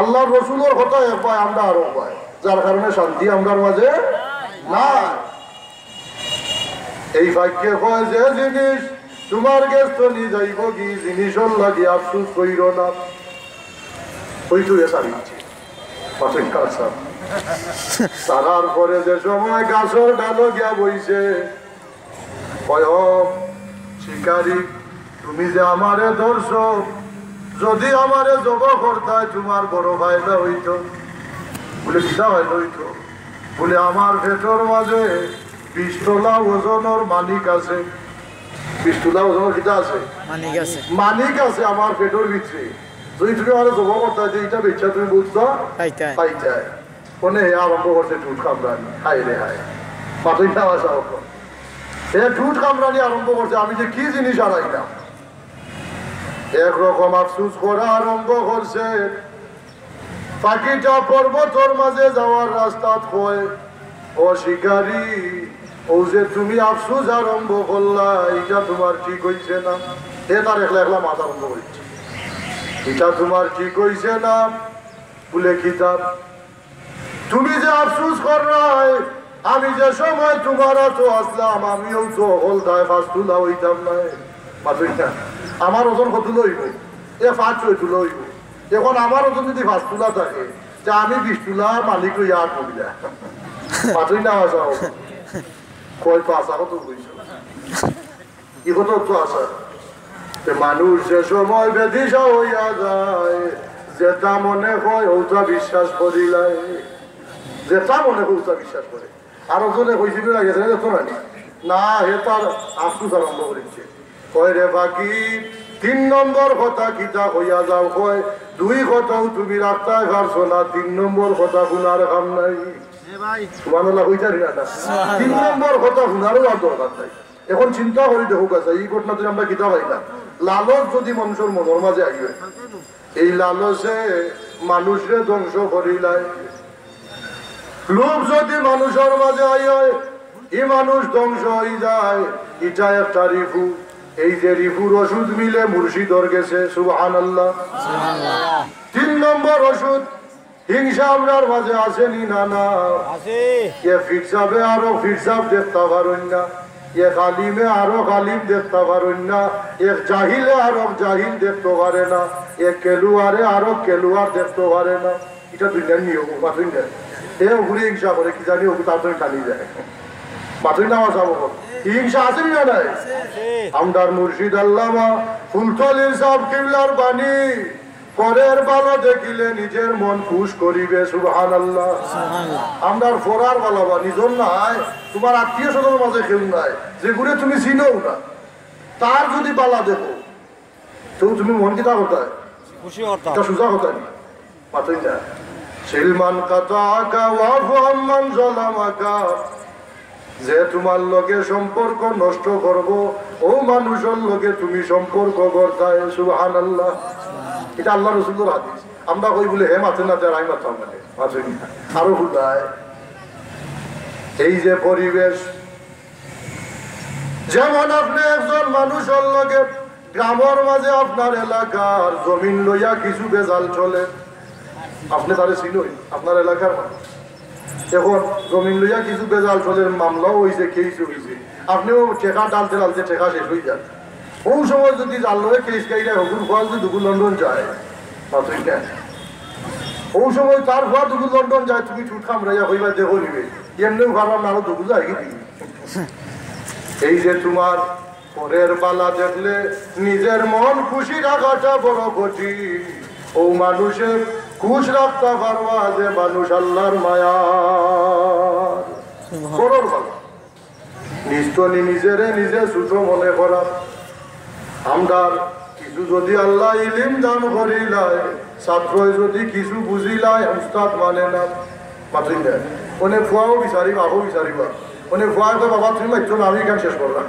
A: আল্লাহ রসুলের কথা এক পায়, আমরা আরও পায়। যার কারণে শান্তি আমরার মাঝে না এই বাক্যে কয় যে জিনিস, তোমার গেছ নি যাইব কি? জিনিসর লাগি আফসুস কইর না। ওই তুই সারি তারার পরে যে সময় গাছর ডালো গিয়া বইছে। শিকারি, তুমি যে আমারে ধরছ, যদি আমারে জব করতায় তোমার বড় ফায়দা হইত। বলে কিতা ফায়দা হইত? বলে, আমার ভেতর মাঝে বিশ তোলা ওজনের মানিক আছে। বিশ তোলা ওজনের কিতা আছে?
B: মানিক আছে।
A: মানিক আছে আমার পেটের ভিতরে যদি তুমি আমার জমা করতে যে এটা বেচা তুমি হে আরম্ভ করছে টুট কামরানি হাই রে হাই পাতুই হোক হে টুট কামরানি আরম্ভ করছে আমি যে কি জিনিস হারাইলাম একরকম আফসুস করা আরম্ভ করছে পাখিটা পর্বতর মাঝে যাওয়ার রাস্তা কয় ও শিকারি ও যে তুমি আফসুস আরম্ভ করলা, এটা তোমার ঠিক হইছে না। হে তার একলা একলা মাথা আরম্ভ করছে এটা তোমার ঠিক হইছে না, বলে কিতাব তুমি যে আফসুস কর নাই আমি যে সময় তোমার তো আসলাম, আমিও তো হলদায় ফাঁস তুলা হইতাম নাই মাতুই না। আমার ওজন কত লইব? এ পাঁচ ছয় তুলা হইব এখন আমার ওজন যদি ফাঁস তুলা থাকে যে আমি বিশ তুলা মালিক হইয়া আর কবিলা মাতুই না আসা কয় তো আসা কত বুঝছ ই কত তো আসা মানুষ যে সময় বেদিশা হইয়া যায় যেটা মনে হয় ওটা বিশ্বাস করিলাই যেটা মনে হয় ওটা বিশ্বাস করে আর ওজনে কইছিল না গেছে না না, হে তার আফসুস আরম্ভ করেছে। কয় রে বাকি, তিন নম্বর কথা কিতা হইয়া যাও কয়। দুই কথাও তুমি রাখতে পারছ না, তিন নম্বর কথা শুনার কাম নাই। সুবহানাল্লাহ কইতা রে তিন নম্বর কথা শুনারও আর দরকার নাই। এখন চিন্তা করি দেখো কাছে এই ঘটনা যদি আমরা কিতা পাইলাম লালচ যদি মানুষের মনের মাঝে আইবে এই লালচে মানুষরে ধ্বংস করিলাই। লোভ যদি মানুষের মাঝে আইয় এই মানুষ ধ্বংস হয়ে যায়। এটা একটা রিফু। এই যে রিফুর ওষুধ মিলে মুর্শিদর গেছে সুবহান আল্লাহ তিন নম্বর ওষুধ হিংসা আমরার মাঝে আসেনি না না এ ফিরসাবে আরও ফিরসাব দেখতে পারেন না। এ কালিমে আরও কালিম দেখতে পারেন না। এক জাহিলে আরও জাহিল দেখতে পারে না। এ কেলুয়ারে আরও কেলুয়ার দেখতে পারে না। এটা দুইটার নিয়ম মাথুই না এ ঘুরে হিংসা করে কি জানি ওকে তাড়াতাড়ি টানি যায় মাথুই না আমার যাব হিংসা আছে না নাই? আমদার মুর্শিদ আল্লামা ফুলতলির সাহ কিবলার বাণী। পরের ভালো দেখিলে নিজের মন খুশ করিবে সুবহান আল্লাহ
B: সুবহানাল্লাহ
A: আমরার ফোরার বালাবা নিজর নাই। তোমার আত্মীয় স্বজনের মাঝে কেউ নাই। যেগুলো তুমি চিনও না। তার যদি বালা দেখো তো তুমি মন কিতা কোথায়
B: খুশি
A: সোজা কথা নি। মাতুই না সিলমান কাতা আকা ওয়াফু যে তোমার লগে সম্পর্ক নষ্ট করব ও মানুষের লগে তুমি সম্পর্ক করতায় সুবহান আল্লাহ এটা আল্লাহ রসুলের হাদিস। আমরা কই বলে, হে মাথে না যার আমি মাথাম মাথুই আরও ভুলায় এই যে পরিবেশ, যেমন আপনি একজন মানুষের লগে গ্রামের মাঝে আপনার এলাকার জমিন লইয়া কিছু বেজাল চলে, আপনি তারে চিনই, আপনার এলাকার মানুষ। এখন জমিন লইয়া কিছু বেজাল চলে মামলাও হয়েছে কেস হয়েছে আপনিও ঠেকা ডালতে ডালতে ঠেকা শেষ হয়ে যান। ওই সময় যদি কেস গাইরা হকুর ফল যদি দুপুর লন্ডন যায় মাত্রই না ওই সময় তার ভুয়া দুপুর লন্ডন যায় তুমি ছুট খামড়াইয়া হইবা দেখো নিবে এমনিও ভাবলাম আরও দুপুর যায় কি এই যে তোমার পরের পালা দেখলে নিজের মন খুশি রাখাটা বড় কঠিন। ও মানুষের খুশ রাখতে পারবা যে মানুষ আল্লাহর মায়া। করর পালা নিস্তনি নিজেরে নিজে ছোট মনে করা। আমরার কিছু যদি আল্লাহ ইলিম দান করিলায় ছাত্র যদি কিছু বুঝিলায়, উস্তাদ মানে না মাতৃ দেয় ওনে বিচারি বাবু বিচারি বা কোনে ফুয়া তো বাবা, তুমি মাত্র আমি কেন শেষ করলাম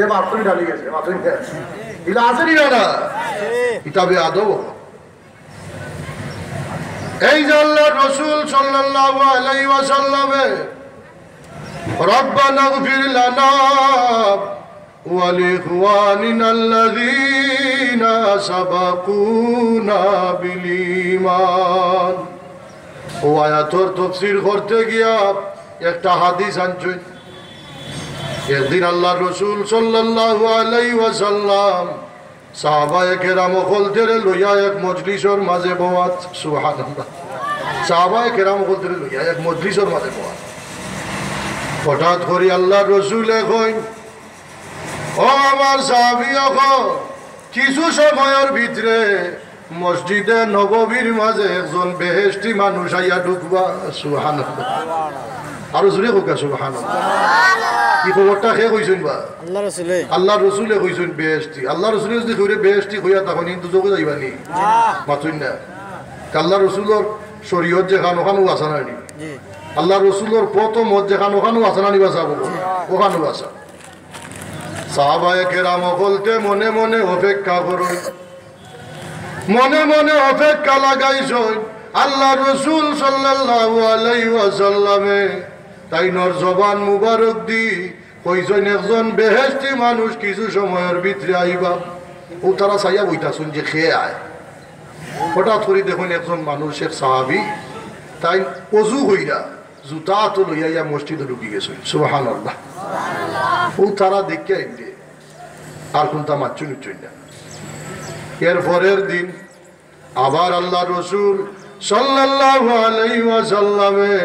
A: এ মাতৃন ডালি গেছে মাতৃ দেয় আছে নি না এটা বে আদব। এই যে রসুল সাল্লাল্লাহু আলাইহি ওয়াসাল্লামে, রব্বানা গফির লানা। ولإخواننا الذين سبقونا بالإيمان ও আয়াতর তফসির করতে গিয়া একটা হাদিস আনছেন একদিন আল্লাহ রসুল সাল্লাল্লাহু আলাইহি ওয়াসাল্লাম সাহাবায়ে কেরাম হলদের লইয়া এক মজলিসর মাঝে বওয়াত সুবহানাল্লাহ সাহাবায় কেরাম বলতে লইয়া এক মজলিসের মাঝে পাওয়া হঠাৎ করি আল্লাহ রসুলে কই ও আমার সাহাবি কিছু সময়ের ভিতরে মসজিদে নববীর মাঝে একজন বেহেস্টি মানুষ আইয়া ঢুকবা সুহান আরও জুড়ে হোক সুহান কি খবরটা খেয়ে কইছেন বা?
B: আল্লাহ রসুলে।
A: কইছেন বেহেস্টি আল্লাহ রসুলে যদি কইরে বেহেস্টি হইয়া তখন কিন্তু যোগে যাইবা নি। মাতুন না। আল্লাহ রসুলোর শরীয়ত যেখান ওখানেও আসা নাই আল্লাহ রসুলোর প্রথম মত যেখান ওখানেও আসা নানি বাসা বলো ওখানেও আসা সাহাবায়ে কেরাম বলতে মনে মনে অপেক্ষা করো মনে মনে অপেক্ষা লাগাইছ আল্লাহ রসুল সাল্লাল্লাহু তাই নর জবান মুবারক দি কইছেন একজন বেহেশতি মানুষ কিছু সময়ের ভিতরে আইবা। ও তারা চাইয়া বইতাছুন যে খেয়ে আয়। হঠাৎ করে দেখুন একজন মানুষ এক সাহাবি, তাই অজু হইরা জুতা তো লইয়া ইয়া মসজিদে ঢুকি গেছেন সুবাহান আল্লাহ ও তারা দেখে আর এর পরের দিন আবার আল্লাহ রসুল সাল্লাল্লাহু আলাইহি ওয়াসাল্লামে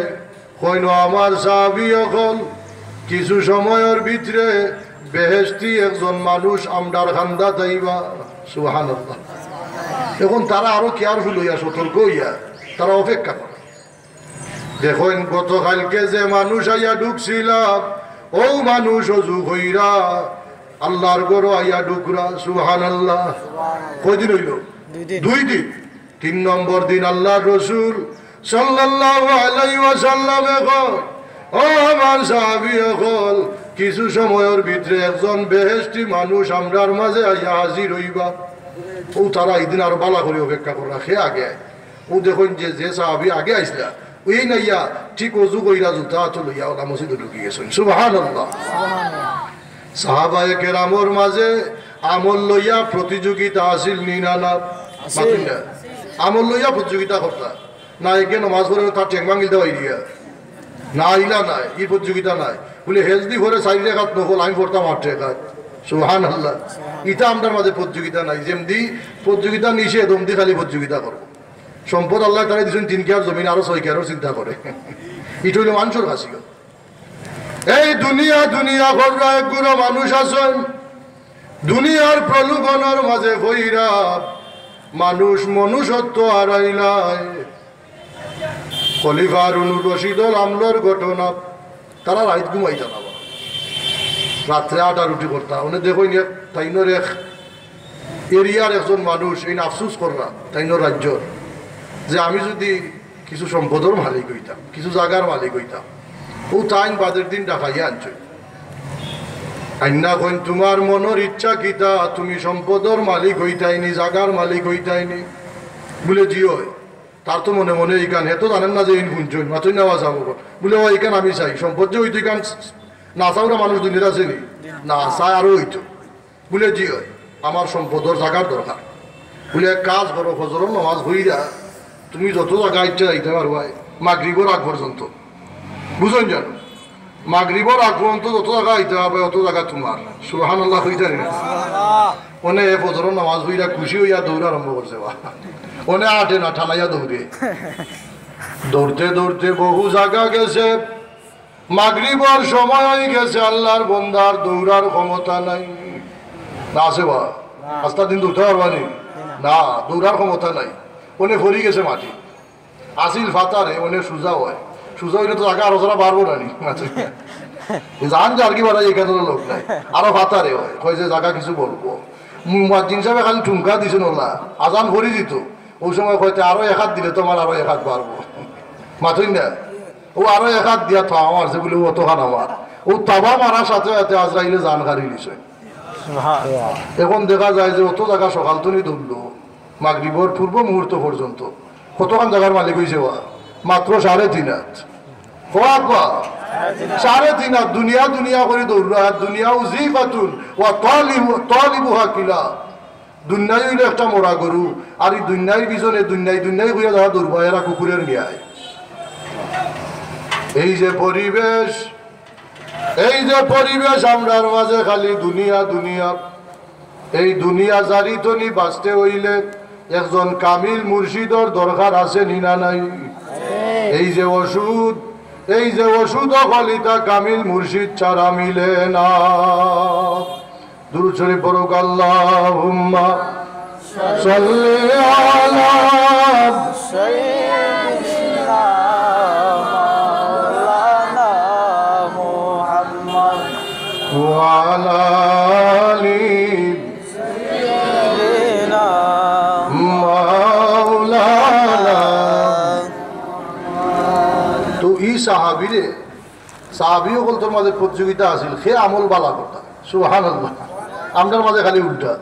A: আমার সাহাবী অকল কিছু সময়ের ভিতরে বেহেশতি একজন মানুষ আমডার খান্দা তাইবা। সুবহানাল্লাহ। এখন তারা আরও কেয়ারফুল হইয়া, সতর্ক হইয়া, তারা অপেক্ষা করে। দেখুন গতকালকে যে মানুষ আইয়া ঢুকছিলাম ও মানুষ অজু হইরা আল্লাহর গরো আইয়া ঢুকরা সুহান আল্লাহ কদিন হইল?
B: দুই দিন।
A: তিন নম্বর দিন আল্লাহ রসুল সাল্লাল্লাহু আলাইহি ওয়াসাল্লামে কয় ও আমার সাহাবী কিছু সময়ের ভিতরে একজন বেহেশতি মানুষ আমরার মাঝে আইয়া হাজির হইবা। ও তারা এই দিন আরও বালা করে অপেক্ষা করা সে আগে। ও দেখুন যে যে সাহাবি আগে আইসলা ওই নাইয়া ঠিক অজু কইরা জুতা তো লইয়া ওলা মসজিদে ঢুকি গেছেন সুবহানাল্লাহ সাহাবায়ে কেরামর মাঝে আমল লইয়া প্রতিযোগিতা আসিল মাতুন না আমল লইয়া প্রতিযোগিতা করতা না একে নমাজ পড়ে তার ঠেং ভাঙিল দেওয়াই দিয়া না ইলা নাই ই প্রতিযোগিতা নাই বলে হেজদি ঘরে চারি রেখাত নকল আমি পড়তাম আট রেখাত সুহান আল্লাহ ইটা আমাদের মাঝে প্রতিযোগিতা নাই যেমনি প্রতিযোগিতা নিষেধ অমদি খালি প্রতিযোগিতা করব সম্পদ আল্লাহ তারা দিচ্ছেন তিন কেয়ার জমিন আরও ছয় কেয়ারও চিন্তা করে। ইটা হইল মানুষের কাছে এই দুনিয়া দুনিয়া ঘররা একগুলো মানুষ আছেন। দুনিয়ার প্রলোভনের মাঝে ভৈরা মানুষ মনুষ্যত্ব হারাইলায় খলিফার অনুর রশিদল আমলর ঘটনা, তারা রাইত ঘুমাইতা না বা। রাত্রে আটা রুটি করতা উনি দেখো তাইনর এক এরিয়ার একজন মানুষ, এই আফসুস কররা, তাইনর রাজ্যর। যে আমি যদি কিছু সম্পদের মালিক হইতাম, কিছু জায়গার মালিক হইতাম, ও তাইন বাদের দিন ডাকাইয়া আনছই আইনা কইন, তোমার মনের ইচ্ছা কিতা? তুমি সম্পদর মালিক হইতাইনি জাগার মালিক হইতাইনি। বলে, জি হয় তার তো মনে মনে এই গান হেতো জানেন না যে ইন শুনছেন মাতুই নেওয়া যাব বলে। ও এইখান আমি চাই, সম্পদ যে হইতো গান, না চাওরা মানুষ দুনিয়া আসেনি না? চাই আরও হইতো। বলে, জি হয় আমার সম্পদর জাগার দরকার। বলে কাজ করো ফজর নামাজ হইরা তুমি যত জায়গা ইচ্ছা যাইতে পারো মাগরিবর আগ পর্যন্ত বুঝলেন জানো? মাগরিবর আগ পর্যন্ত যত জায়গা আইতে হবে অত জায়গা তোমার সুহান আল্লাহ হইতে না? ওনে এ ফজর নামাজ হইরা খুশি হইয়া দৌড় আরম্ভ করছে বা ওনে আটে না ঠালাইয়া দৌড়ে দৌড়তে দৌড়তে বহু জায়গা গেছে। মাগরিবর সময় হয়ে গেছে আল্লাহর বন্দার দৌড়ার ক্ষমতা নাই। না আছে বা আস্তা দিন দৌড়তে পারবানি না? দৌড়ার ক্ষমতা নাই। ওনে ফরি গেছে মাটি। আসিল ফাতারে ওনে সুজা হয়। সুজা হইলে তো জায়গা আরও যারা পারব না জান যার কি বাড়াই এখানে লোক নাই। আরও ফাতারে হয় কয় যে জায়গা কিছু বলব। মুয়াজ্জিন সাহেব খালি ঠুমকা দিছে নোলা। আজান ভরি দিত ওই সময় হয়তো আরও এক হাত দিলে তোমার আরও এক হাত পারব মাথুই না ও আরও এক হাত দিয়া তো আমার যে বলে অত খান আমার ও তাবা মারার সাথে সাথে আজরাইলে জান হারি নিছে এখন দেখা যায় যে অত জায়গা সকাল তো নি ধরলো মাগরিবর পূর্ব মুহূর্ত পর্যন্ত। কতখান জায়গার মালিক হয়েছে ওয়া? মাত্র সাড়ে তিন হাত। সাড়ে তিন হাত, দুনিয়া দুনিয়া করে আর দুনিয়া উজি পাতুন ও তলিবু তলিবুহা কিলা। দুনিয়াই হইলে একটা মরা গরু, আর এই দুনিয়ার পিছনে দুনিয়াই দুনিয়াই হইয়া যারা দৌড়বা, এরা কুকুরের নিয়ায়। এই যে পরিবেশ, এই যে পরিবেশ, আমরার মাঝে খালি দুনিয়া দুনিয়া। এই দুনিয়া জারি তনি বাঁচতে হইলে একজন কামিল মুর্শিদর দরকার আছে নিনা নাই। এই যে ওষুধ এই যে ওষুধ ফলিতা কামিল মুর্শিদ ছাড়া মিলে না। দুরুচরি পরক আল্লাহ হুম্মা সাহাবিরে সাহাবি সকল তোর মাঝে প্রতিযোগিতা আছিল, সে আমল বালা কথা সুহান আল্লাহ মাঝে খালি উল্টা।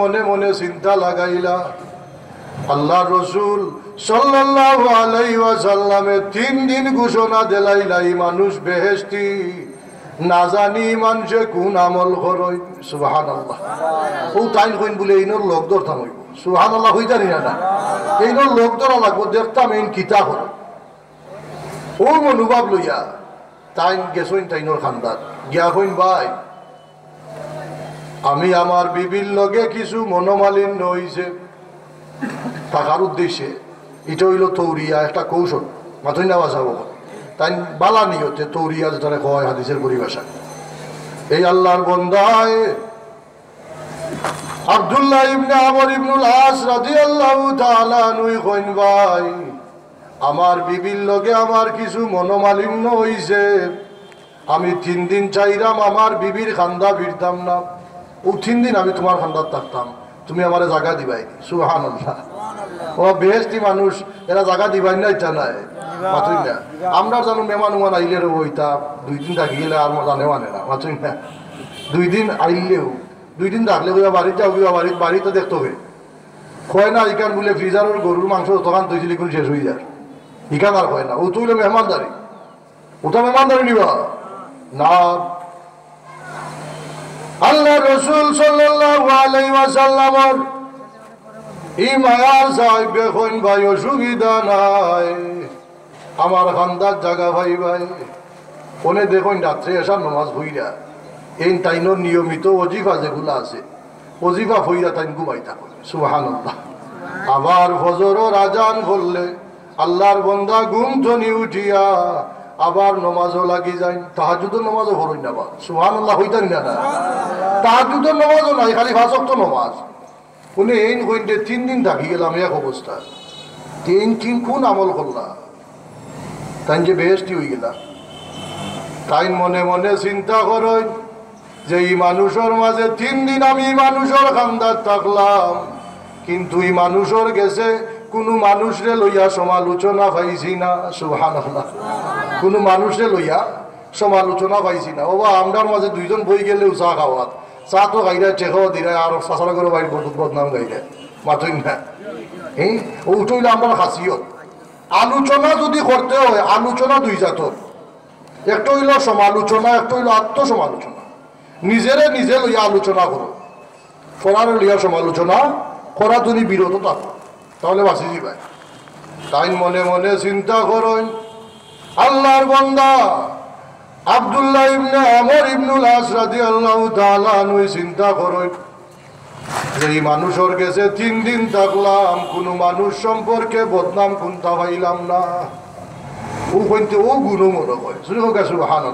A: মনে মনে চিন্তা লাগাইলা আল্লাহ তিন দিন ঘোষণা দিলাইলা মানুষ বেহেশতি। না জানি মানুষে কোন আমল করই সুবহানাল্লাহ। ও তাইন কইন বলে এইনোর লোক ধরতাম হইব সুবহানাল্লাহ, হই জানি না এইনোর লোক ধরা লাগবো, দেখতাম এইন কিতা করে ও মনোভাব লইয়া তাইন গেছইন তাইনোর খান্দার গিয়া কইন ভাই, আমি আমার বিবির লগে কিছু মনোমালিন্য হইছে। টাকার উদ্দেশ্যে, এটা হইল তৌরিয়া, একটা কৌশল। মাথই না বাঁচাবো তাই বালা নিয়তে তৌরিয়া যেটা কয় হাদিসের পরিভাষা এই আল্লাহর বন্দায় আব্দুল্লাহ ইবনে আমর ইবনুল আস রাদিয়াল্লাহু তাআলা নুই কইন ভাই আমার বিবির লগে আমার কিছু মনোমালিন্য হইছে। আমি তিন দিন চাইরাম আমার বিবির খান্দা ভিড়তাম না। ও তিন দিন আমি তোমার খান্দার থাকতাম। তুমি আমারে জায়গা দিবাই সুহান ও বেহেস্তি মানুষ এরা জায়গা দিবাই না ইচ্ছা নাই। আমরা জানো মেমান উমান আইলে রে ওইটা, দুই দিন থাকি গেলে আর জানে মানে না মাথুই না দুই দিন আইলেও, দুই দিন থাকলে কিবা বাড়িত যাও কিবা বাড়িত বাড়িতে দেখতে হবে। কয় না ইকান বলে ফ্রিজারের গরুর মাংস দোকান তৈরি করে শেষ হয়ে যায়। ইকান আর কয় না, ও তুইলে মেহমানদারি। ওটা মেহমানদারি নিবা। না। আল্লাহ রসুল ওয়াসাল্লামর ই মায়ার সাহেব দেখুন ভাই অসুবিধা নাই। আমার খান্দার জায়গা ভাই ভাই। ওনে দেখুন রাত্রে এসার নমাজ ভইরা। এই তাইনোর নিয়মিত অজিফা যেগুলো আছে অজিফা ভইরা তাইন ঘুমাই থাকুন। সুহান আবার ফজরও রাজান বললে আল্লাহর বন্দা ঘুম ধনি উঠিয়া আবার নমাজও লাগি যায়। তাহাজুদের নমাজও হরই না বা। সুহান আল্লাহ হইতেন না না। তাহাজুদের নমাজও নাই খালি ফাঁসক্ত নমাজ। উনি এই তিন দিন থাকি গেলাম এক অবস্থা। তিন তিন কোন আমল করলা যে বেহেস্টি হয়ে গেলা। তাই মনে মনে চিন্তা করেন যে এই মানুষের মাঝে তিন দিন আমি এই মানুষের খান্দার থাকলাম। কিন্তু এই মানুষের গেছে কোনো মানুষরে লইয়া সমালোচনা পাইছি না সুহান কোনো মানুষরে লইয়া সমালোচনা পাইছি না। ওবা, আমরার মাঝে দুইজন বই গেলেও চা খাওয়াত। চা তো গাইরা টেকাও দিলে আর চাষারা করে বহুত বদনাম গাইলে। মাথুই না। হ্যাঁ ওটা হইলে আমরা খাসিয়ত। আলোচনা যদি করতে হয়, আলোচনা দুই জাতর। একটা হইল সমালোচনা, একটা হইল আত্মসমালোচনা। নিজেরে নিজে লইয়া আলোচনা করো। করার লইয়া সমালোচনা করা তুমি বিরত থাকো, তাহলে বাঁচি যাবে তাই মনে মনে চিন্তা করেন, আল্লাহর বন্দা আব্দুল্লাহ ইবনে আমর ইবনুল আসরাদি আল্লাহ তাআলা চিন্তা করেন এই মানুষের গেছে তিন দিন থাকলাম কোনো মানুষ সম্পর্কে বদনাম কোনটা পাইলাম না। ও কইতে ও গুণ মনে হয় শুনে হোক আসু হান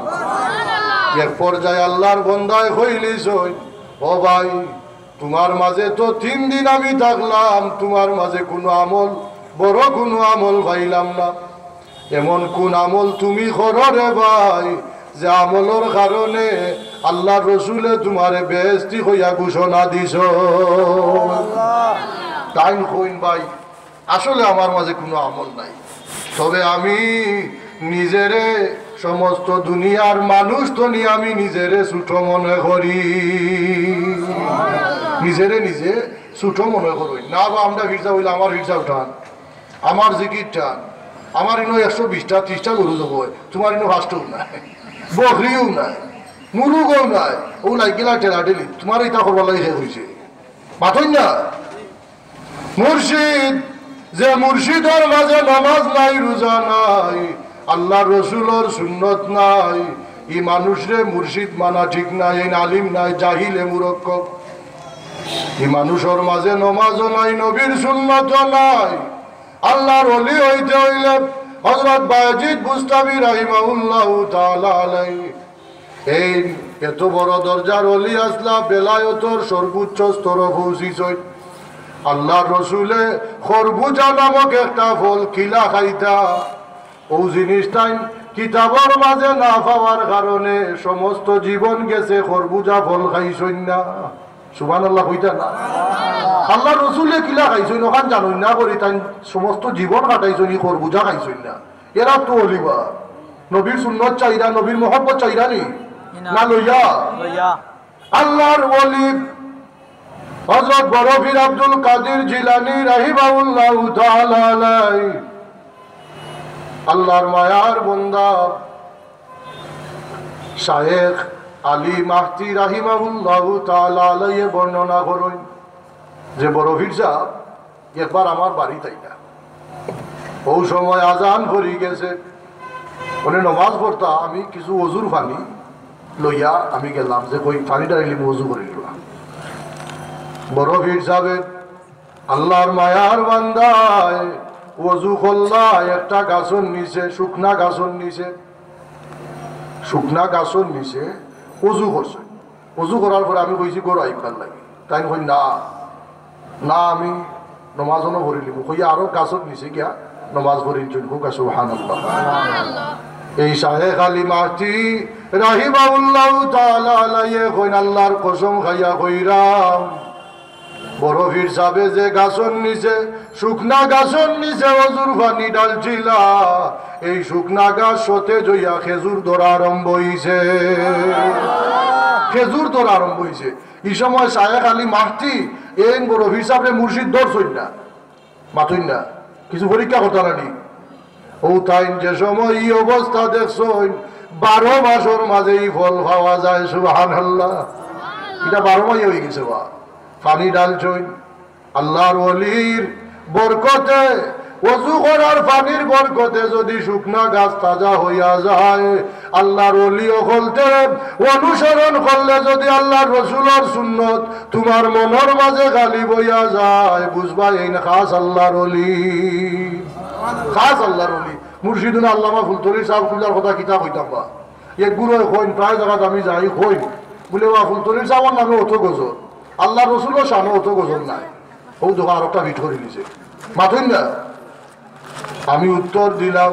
A: এক পর্যায়ে আল্লাহর বন্দায় হইলিস ও ভাই তোমার মাঝে তো তিন দিন আমি থাকলাম তোমার মাঝে কোনো আমল বড় কোনো আমল পাইলাম না। এমন কোন আমল তুমি করো রে ভাই যে আমলের কারণে আল্লাহ রসুলে তোমারে বেস্তি হইয়া ঘোষণা দিছ। তাই কইন ভাই আসলে আমার মাঝে কোনো আমল নাই। তবে আমি নিজেরে সমস্ত দুনিয়ার মানুষ তো নিয়ে আমি নিজেরে ছোট মনে করি। নিজেরে নিজে ছোট মনে করি। না বা আমরা ভিড়সা হইলে আমার ভিড়সা উঠান আমার জিকির টান আমার ইনো একশো বিশটা ত্রিশটা গরু দেবো তোমার ইনো ফাস্টও নাই। বকরিও নাই, মুরুগও নাই। ও লাইগিলা টেলা টেলি তোমার এটা করবার লাগে হয়েছে মাথই না? মুর্শিদ, যে মুর্শিদের মাঝে নামাজ নাই, রোজা নাই আল্লাহ রসুলোর সুন্নত নাই ই মানুষরে মুর্শিদ মানা ঠিক নাই, এই আলিম নাই, জাহিলে মুরক্কব ই মানুষের মাঝে নমাজও নাই, নবীর সুন্নত নাই। আল্লাহর অলি হইতে হইলে হজরত বায়াজিদ বুস্তাবি রাহিমাহুল্লাহ তাআলা আলাইহি। এই এত বড় দরজার অলি আসলা বেলায়তর সর্বোচ্চ স্তর পৌঁছিছই আল্লাহ রসুলে খরবুজা নামক একটা ফল কিলা খাইতা। ও জিনিসটাই কিতাবর মাঝে না পাওয়ার কারণে সমস্ত জীবন গেছে খরবুজা ফল খাইছই না সুবান আল্লাহ কইতা না আল্লাহ রসুলে কিলা খাইছই ওখান জানই না করি তাই সমস্ত জীবন কাটাইছই নি খরবুজা খাইছই না। এরা তো অলিবা। নবীর সুন্নত চাইরা নবীর মোহাম্মত চাইরা নি? না। লইয়া? আল্লাহর ওলি হযরত বরফির আব্দুল কাদের জিলানী রাহিমাহুল্লাহ তাআলা আল্লাহর মায়ার বান্দা শায়েখ আলী মাহতি রাহিমাহুল্লাহ তাআলা আলাইহি বর্ণনা করেন। যে বরফির সাহেব, একবার আমার বাড়ি তাই না ও সময় আজান ভরি গেছে। উনি নমাজ পড়তা, আমি কিছু অজুর পানি লইয়া আমি গেলাম যে কই পানিটা রেলি মজু করে নিলাম। বড় ভিড় যাবে আল্লাহর মায়ার বান্দায় অজু করলা, একটা গাছন নিচে, শুকনা গাছন নিচে, শুকনা গাছন নিচে অজু করছে। অজু করার পরে আমি কইছি গরু আইবার লাগে। তাই কই না না আমি নমাজনও ভরিলিম কই আরও গাছত নিচে গিয়া নমাজ ভরিল জন্য। হোক সুহান এই শাহে খালি মাটি রাহিমাউল্লাহ তাআলা আলাইহি কইন আল্লাহর কসম খাইয়া কইরাম। বড় ভিড় সাবে যে গাছন নিচে, শুকনা গাছন নিচে অজুর পানি ডালছিলা এই শুকনা গাছ সতে জইয়া খেজুর ধরা আরম্ভ হইছে। খেজুর ধরা আরম্ভ হইছে। এই সময় শাহেখ আলী মাহতি এই বড় ভিড় সাবে মুর্শিদ ধরছই না মাতুই না। কিছু পরীক্ষা করতে নানি ও তাই যে সময় এই অবস্থা দেখছই বারো মাসের মাঝে এই ফল পাওয়া যায় আল্লাহ এটা বারো মাসে হয়ে গেছে, বা। পানি ডালছই আল্লাহর অলির বরকতে পানির বরকতে যদি শুকনা গাছ তাজা হইয়া যায়, আল্লাহর অলি অকলতে অনুসরণ করলে যদি আল্লাহর রসুলের সুন্নত তোমার মনের মাঝে গালি বইয়া যায়, বুঝবা এই না খাস আল্লাহর অলি খাস আল্লাহর অলি মুর্শিদুন আল্লামা ফুলতলি সাহেব কুলার কথা কিতাব হইতাম বা। একগুলো কইন, প্রায় জায়গাত আমি যাই কইন। বলে বা ফুলতলি সাহেবের নামে অত গজর আল্লাহ রসুলও সানো অত গজর নাই ও দেখো আর একটা ভিট করে দিছে মাথুন না আমি উত্তর দিলাম,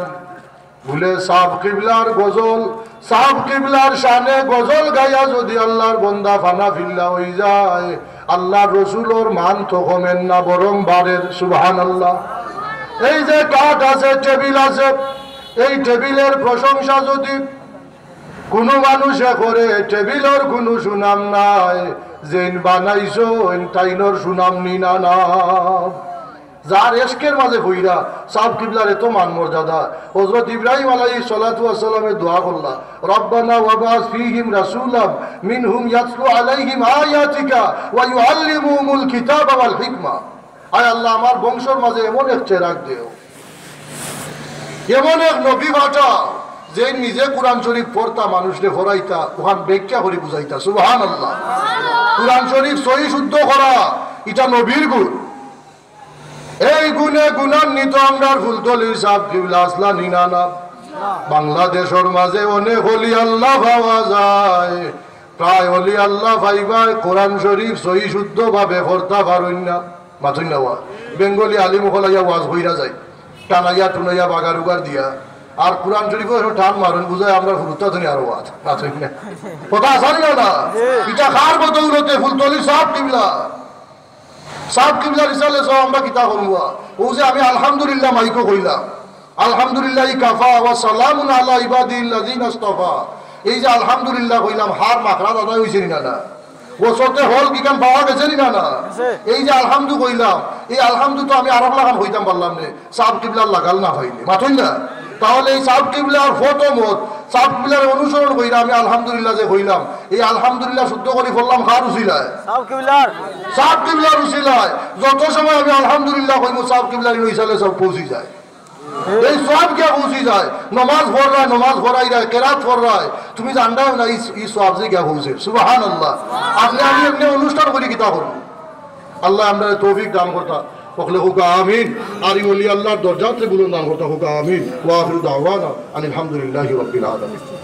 A: বলে সাব কিবলার গজল, সাব কিবলার শানে গজল গাইয়া যদি আল্লাহর বন্দা ফানা ফিল্লা হয়ে যায় আল্লাহ রসুলোর মান তো কমেন না, বরং বাড়ের সুবহান আল্লাহ এই যে কাঠ আছে, টেবিল আছে, এই টেবিলের প্রশংসা যদি কোনো মানুষে করে, টেবিলের কোনো সুনাম নাই যেন বানাইছো তাইনর সুনাম নিনা না যার এশকের মাঝে ভইরা সাব কিবলার এত মান মর্যাদা। হযরত ইব্রাহিম আলাইহিস সালাতু ওয়াস সালামে দোয়া করলা, রব্বানা ওয়াবাস ফীহিম রাসূলাম, মিনহুম ইয়াতলু আলাইহিম আয়াতিকা ওয়া ইউআল্লিমুহুমুল কিতাবা ওয়াল হিকমা। আয় আল্লাহ, আমার বংশের মাঝে এমন এক চেরাগ দেও। এমন এক নবী বাটা, যে নিজে কোরআন শরীফ পড়তা, মানুষকে ফরাইতা ওখান ব্যাখ্যা করে বুঝাইতা। সুবহান আল্লাহ কোরআন শরীফ সহি শুদ্ধ করা, এটা নবীর গুণ। এই গুণে গুণান্বিত আমরা ফুলতলির সাপ, কিবলা বাংলাদেশের মাঝে অনেক হলি আল্লাহ পাওয়া যায়। প্রায় হলি আল্লাহ পাইবায় কোরআন শরীফ সহি শুদ্ধ ভাবে ফর্তা পারইন না। মাথুই না বেঙ্গলি আলিম হলাইয়া ওয়াজ হইরা যায়। টানাইয়া টুনাইয়া বাগার উগার দিয়া। আর কোরআন শরীফ টান মারুন বুঝায় আমরা ফুলতা ধরি আরও মাথুই না কথা আসানি না এটা খার বদৌলতে ফুলতলি সাপ কিবলা। সাব কিবলা রিসালে সব আমরা কিতা করব ও যে আমি আলহামদুলিল্লাহ মাইকো কইলাম। আলহামদুলিল্লাহ কাফা ওয়া সালামুন আলা ইবাদিল্লাযিনা ইসতাফা এই যে আলহামদুলিল্লাহ কইলাম হার মাখরা দাদা হইছে না না ও সতে হল কি কাম পাওয়া গেছে না না এই যে আলহামদু কইলাম এই আলহামদু তো আমি আরব লাগান হইতাম পারলাম নে। সাব কিবলার লাগাল না হইলে। মাথুই না? তাহলে এই সাউথ কিবলার ফটো মত সাউথ কিবলার অনুসরণ কইরা আমি আলহামদুলিল্লাহ যে কইলাম এই আলহামদুলিল্লাহ শুদ্ধ করি বললাম কার উচিলায়
B: সাউথ কিবলার।
A: সাউথ কিবলার উচিলায় যত সময় আমি আলহামদুলিল্লাহ কইমু সাউথ কিবলার হিসাবে সব পৌঁছে যায়। এই সব কে পৌঁছে যায়। নমাজ পড়রায় নমাজ পড়াই রায় কেরাত পড়রায় তুমি জানটাও না এই সব যে গিয়া পৌঁছে। সুবাহান আল্লাহ আপনি আমি এমনি অনুষ্ঠান করি কিতা করব আল্লাহ আমরা তৌফিক দান করতাম সকলে হুকা আমিন। আর ইউলি আল্লাহর দরজাতে বুলন্দান হতা হুকা আমিন। ওয়াহুল দাওয়ানা আলহামদুলিল্লাহ রবিল আলমিন।